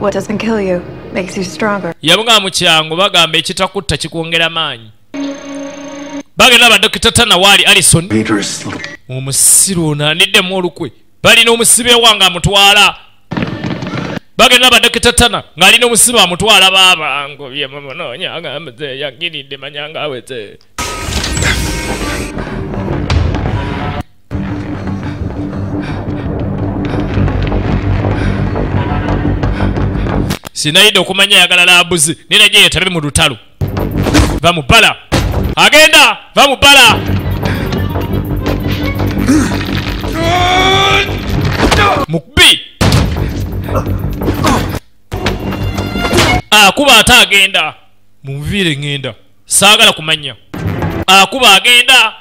[SPEAKER 11] What doesn't kill you makes you stronger.
[SPEAKER 2] yabugamba mu kyangu bagamba ekitakutta kikwongera maanyi. Bagenda badokita tana waali alison. Omusiru ono aniddemu olukwe balina omusibe wange amutwala. Bagenda badokita tana ng'alina omusibe amutwala baabango byemumunoonya agambe yagiridde manyanga aweze. Sinayidde okumanya yagala labuzi ninajye yetabe mu lutalo va mu bbala agenda va mu bbala mukubi akuba ate agenda. Munviire ŋŋenda saagala kumanya. Akuba agenda.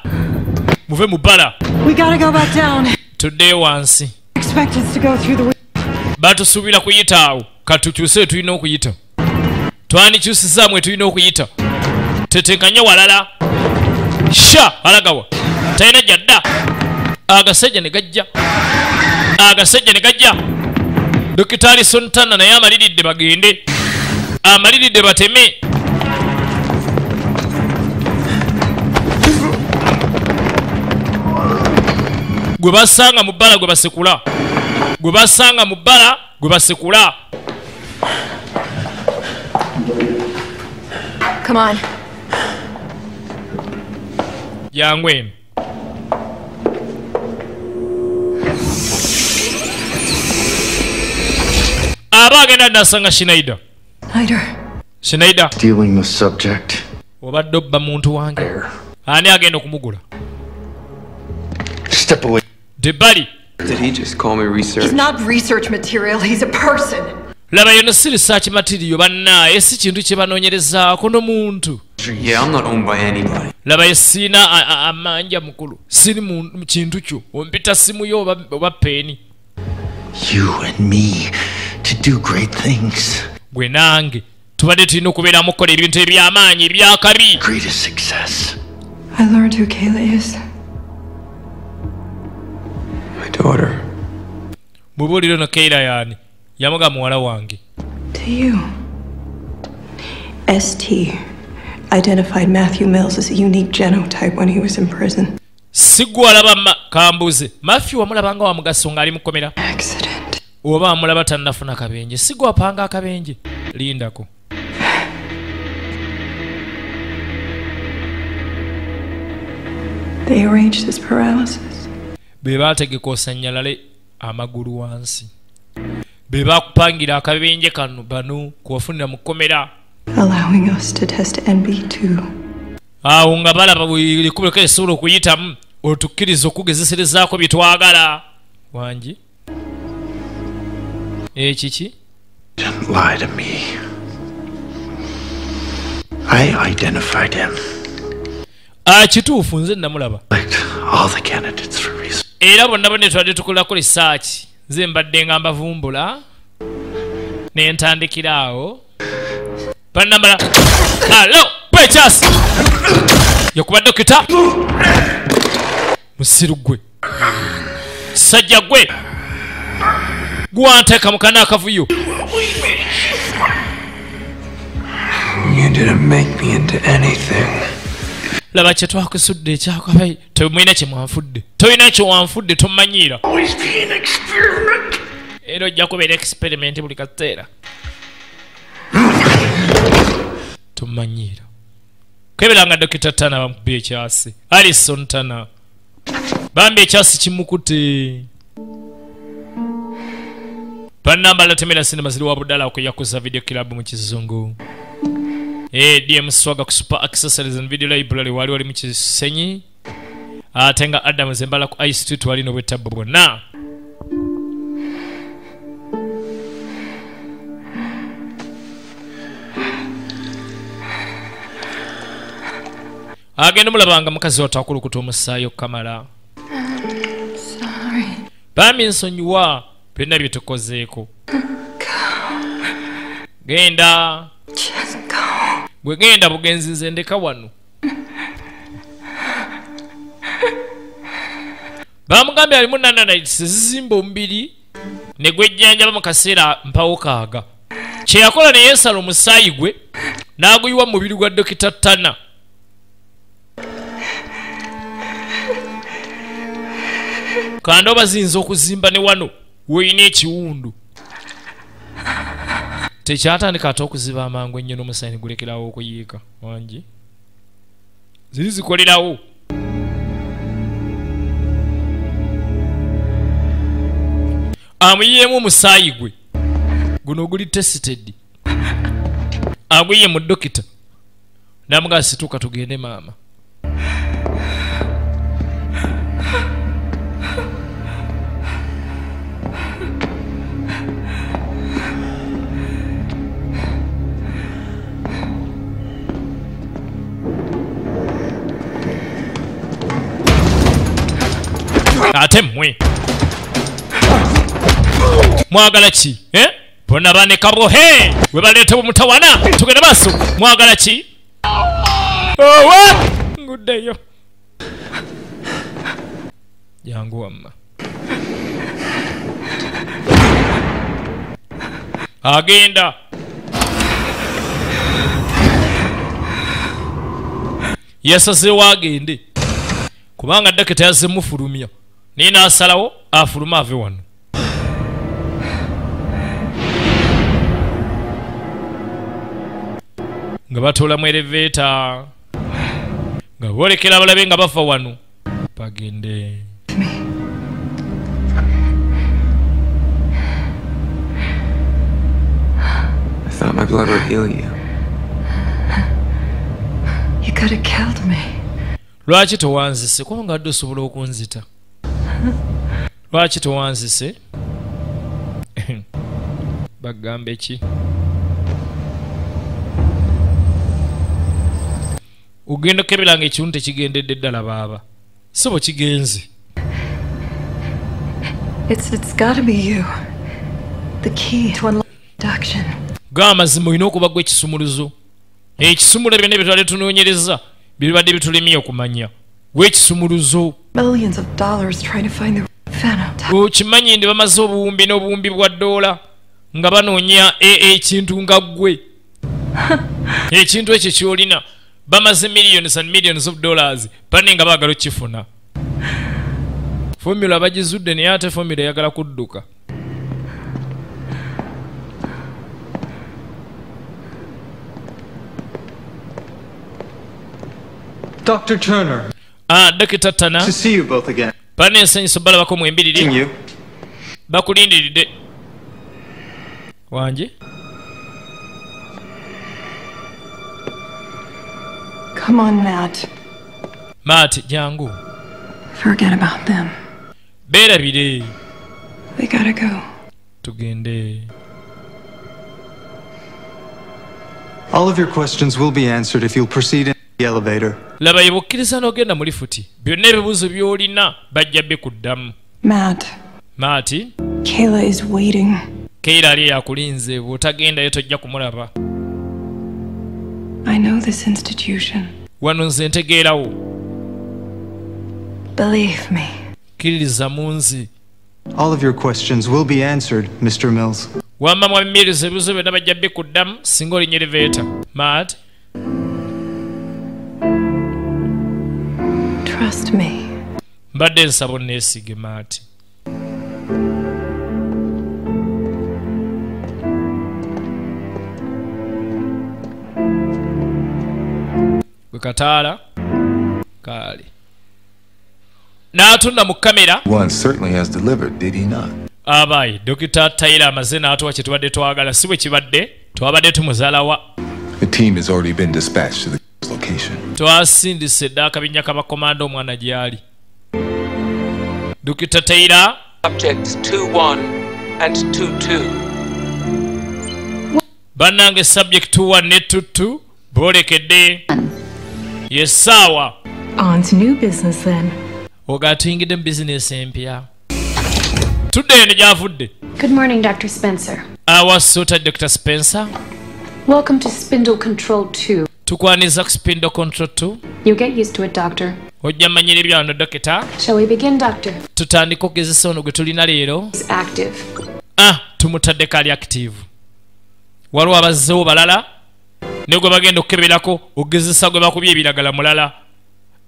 [SPEAKER 2] Muve mu bbala.
[SPEAKER 11] We gotta go back down.
[SPEAKER 2] tuddeyo wansi.
[SPEAKER 11] Expect us to go through the.
[SPEAKER 2] batusuubira kuyita awo. Katukyuse we tulina okuyita. Twanikyusizaamu we tulina okuyita? Tetenkanye walala. Sha alagawa. Talina jadda agasajja ne gajja agasajja ne gajja. Dokitaali sontana naye amaliridde bagende. Amaliridde bateme. Gwe basanga mu bbala gwe basekula. Gwe basanga mu bbala gwe basekula.
[SPEAKER 11] Come on.
[SPEAKER 2] jangu eno aba agenda nasanga shinaida shinaida
[SPEAKER 14] Dealing with subject.
[SPEAKER 2] obadde obba muntu wange. Ani agenda okumugula?
[SPEAKER 14] Step away.
[SPEAKER 2] debali.
[SPEAKER 7] Did he just call me research?
[SPEAKER 11] He's not research material, he's a person.
[SPEAKER 2] laba yono si risaaki matiriyo bannaaye si kintu kye banoonyerezaako n'omuntu
[SPEAKER 7] Yeah, I'm not owned by anybody.
[SPEAKER 2] laba ye siina a- a- amanja mukulu. Siri mu kintu kyo ompita simu yo oba peeni
[SPEAKER 14] do great things.
[SPEAKER 2] gwe nange tubadde tulina okubeera mukola ebintu eby'amaanyi ebyakabi
[SPEAKER 14] Greatest success.
[SPEAKER 11] I learned who Kayla is.
[SPEAKER 7] My daughter.
[SPEAKER 2] mubuulire no Kayla yani yamuga muwala wange
[SPEAKER 11] To you. ST identified Matthew Mills as a unique genotype when he was in prison.
[SPEAKER 2] si gwe walaba ma- kambuuze mafyu wamulabanga wa mugaso ng'ali mu kkomera oba wamulaba tannafuna kabenje si gwe wapanga akabenje? Lindako. Be baategeka osanyalale amagulu wansi. Be baakupangira akabenje kano bano kuwafunira mu kkomera.
[SPEAKER 11] Allowing us to test NB2.
[SPEAKER 2] awo nga balaba buli kubuleko esobola okuyitamu otukkiriza okugezeserezaako bye twagala wangi ekiki
[SPEAKER 14] Didn't lie to me. I identified him.
[SPEAKER 2] akituufu nze namulaba
[SPEAKER 14] All the candidates for research.
[SPEAKER 2] era bonna bonna tubadde tukolako risaaki nze mbadde nga mbavumbula ne ntandikira awo. Bannamala alo pwekyasi yakuba dokita? Musiru gwe sajja gwe gwanteeka mu kana akavuyo
[SPEAKER 15] You didn't make me into anything.
[SPEAKER 2] laba kye twakusudde ekyakabai temwina kye mwanfudde. Tolina kye wanfudde tomanyiira era ojja kubeera experiment buli kaseera. Tomanyiira keberanga dokita tana bamukubye ekyasi alison tana. Bambi ekyasi kimukute bannambala temera sinema ziri wa budala okuyakuza video club mu kizungu. Eh, dm swaga ku super accessories and video library wali wali mu kisenyi. Ate nga adamu zembala ku ict twalina obwettabbo bwonna. Agenda mulabanga mukazi wato akulukuta omusaayi okukamala bambi nsonyiwa byonna byetukozeeko genda. Bwe genda bugenzi nze ndeka wano. Bamugambye alimu nananites zizimba omubiri ne gwejjanjaba mu kaseera mpawokaaga kye yakola ne yeesala omusaayi gwe n'aguyiwa mu mubiri gwa dokita tana. Kandi oba ziyinza okuzimba ne wano weolina ekiwundu. Tekyatandika ate okuziba amangu ennyo n'omusaayi ne gulekerawo okuyiika. Wangi? Ziri zikolerawo. Amuyiyeemu omusaayi gwe. Guno oguli tested aguyiye mu dokita. Namugaa situuka tugende maama ate mmwe. Mwagala ki? Eh? bonna banekabo he! We baleeta omutawana tugende maaso. Mwagala ki? Owa! Nguddeyo. Jangu wamma. Agenda. Yasazeewo agende kubanga dakita yazze mufulumya naye n'asalawo afulume ave wano. Nga batoolamu ereveeta nga boolekera abalabe nga bafa wano. Bagende.
[SPEAKER 7] I thought my blood would heal you.
[SPEAKER 11] You could have killed me.
[SPEAKER 2] lwaki towanzise? Kuba nga adde osobola okunzita lwaki towanzise? Bagambe ki ogenda okeberanga ekiwundu tekigendedde ddala baaba. Si bwe kigenze.
[SPEAKER 11] It's it's gotta be you. The key to unlock abduction.
[SPEAKER 2] gaa mazima olina okuba gwe ekisumuluzo ekisumuluzo byonna byetwali tunoonyereza bibadde bitulemye okumanya gwekisumuluzo
[SPEAKER 11] Millions of dollars trying to find the phenotype.
[SPEAKER 2] okimanyi ndi bamaze obuwumbi n'obuwumbi bwa ddoola nga banoonya e- ekintu nga ggwe ekintu ekyo kyolina bamaze millions and millions of dollars bane nga baagala okifuna fomula bagizudde naye ate fomula eyagala kudduka
[SPEAKER 3] Dr. Turner.
[SPEAKER 2] Ah dokita tana
[SPEAKER 3] To see you both
[SPEAKER 2] ensanyusa balabako mwembiriri
[SPEAKER 3] You.
[SPEAKER 2] bakulindiridde wange
[SPEAKER 11] Come on, Matt.
[SPEAKER 2] maati jangu
[SPEAKER 11] Forget about them.
[SPEAKER 2] beerabire
[SPEAKER 11] We gotta go.
[SPEAKER 2] tugende
[SPEAKER 3] All of your questions will be answered if you'll proceed in the elevator.
[SPEAKER 2] Laba ye bukkiriza n'ogenda mu futi byonna ebibuuzo by'olina bajja bikuddamu maati
[SPEAKER 11] Kayla is waiting.
[SPEAKER 2] keira ali yakulinze bw'otagendayo tojja kumulaba
[SPEAKER 11] I know this institution.
[SPEAKER 2] wano nze ntegeerawo
[SPEAKER 11] Believe me.
[SPEAKER 2] kkiririza mu nzi
[SPEAKER 3] All of your questions will be answered, Mr. Mills.
[SPEAKER 2] wamma mwamiriza ebibuuzo byonna bajja bikuddamu singa olinya elevator maati mbadde nsaba onneesige maati. Gwe kataala kaali. N'atunda mu kamera
[SPEAKER 8] One certainly has delivered, did he not?
[SPEAKER 2] abaayi dokita tayira amaze n'atuwa kye tubadde twagala. Si bwe kibadde twabadde tumuzaalawa
[SPEAKER 8] The team has already been dispatched to the location.
[SPEAKER 2] twasindise dda akabinja k'abakomanda omwana gy'ali dukita taira
[SPEAKER 16] Subjects 2-1 and 2-2.
[SPEAKER 2] bannange subject 1 ne 22 boolekedde Yes, sawa.
[SPEAKER 13] On to new business then.
[SPEAKER 2] oga tuyingidde mu bizinesi empya tudde eno gyavudde
[SPEAKER 20] was suited, Dr. Spencer. Welcome to Spindle Control 2.
[SPEAKER 2] tukwaniza ku spindo control 2
[SPEAKER 20] You'll get used to it, Doctor.
[SPEAKER 2] ojja mmanyira ebyano dokita
[SPEAKER 20] Shall we begin, Doctor?
[SPEAKER 2] tutandika okugezesa ono gwe tulina leero
[SPEAKER 20] Is active.
[SPEAKER 2] ah tumutaddeko ali active waliwo abazzewo balala ne gwe bagenda okukeberako okugezesa gwe bakubye ebiragala mulala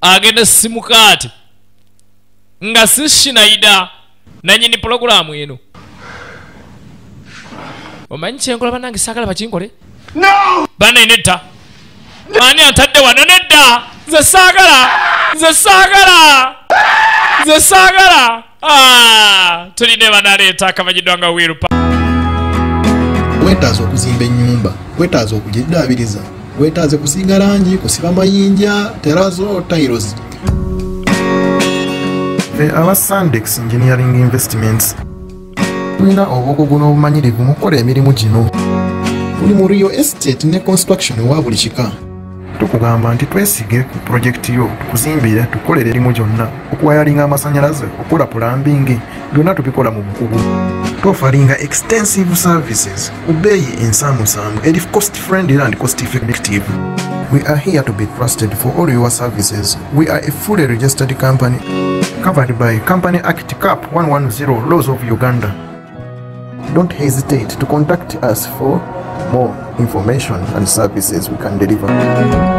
[SPEAKER 2] agenda simukaati nga si shinaida nanyini pulogulaamu eno omanyi kyenkola bannange saagala bakinkole banne nedda ani antadde wano nedda. Nze saagala. Nze saagala. Nze saagala. Ah, tuline banaleeta akamanyiddwa nga wirupa
[SPEAKER 1] weetaaze okuzimba ennyumba weetaaze okugiddaabiriza weetaaze kusiiga langi kusiba mayinja terazo tairos ffe aba sandex engineering investments. Tulina obukugu n'obumanyirivu mu kukola emirimu gino tuli mu real estate ne construction wa buli kika. Tukugamba nti twesige ku pulojekiti yo tukuzimbire tukolere erimu gyonna. Okuwayalinga amasanyalaze okukola pulambingi byonna tubikola mu bukugu. Twofalinga extensive services ku bbeeyi ensaamusaamu eri cost friendly and cost effective. We are here to be trusted for all your services. We are a fully registered company covered by company act cap 110 laws of uganda. Don't hesitate to contact us for more information and services we can deliver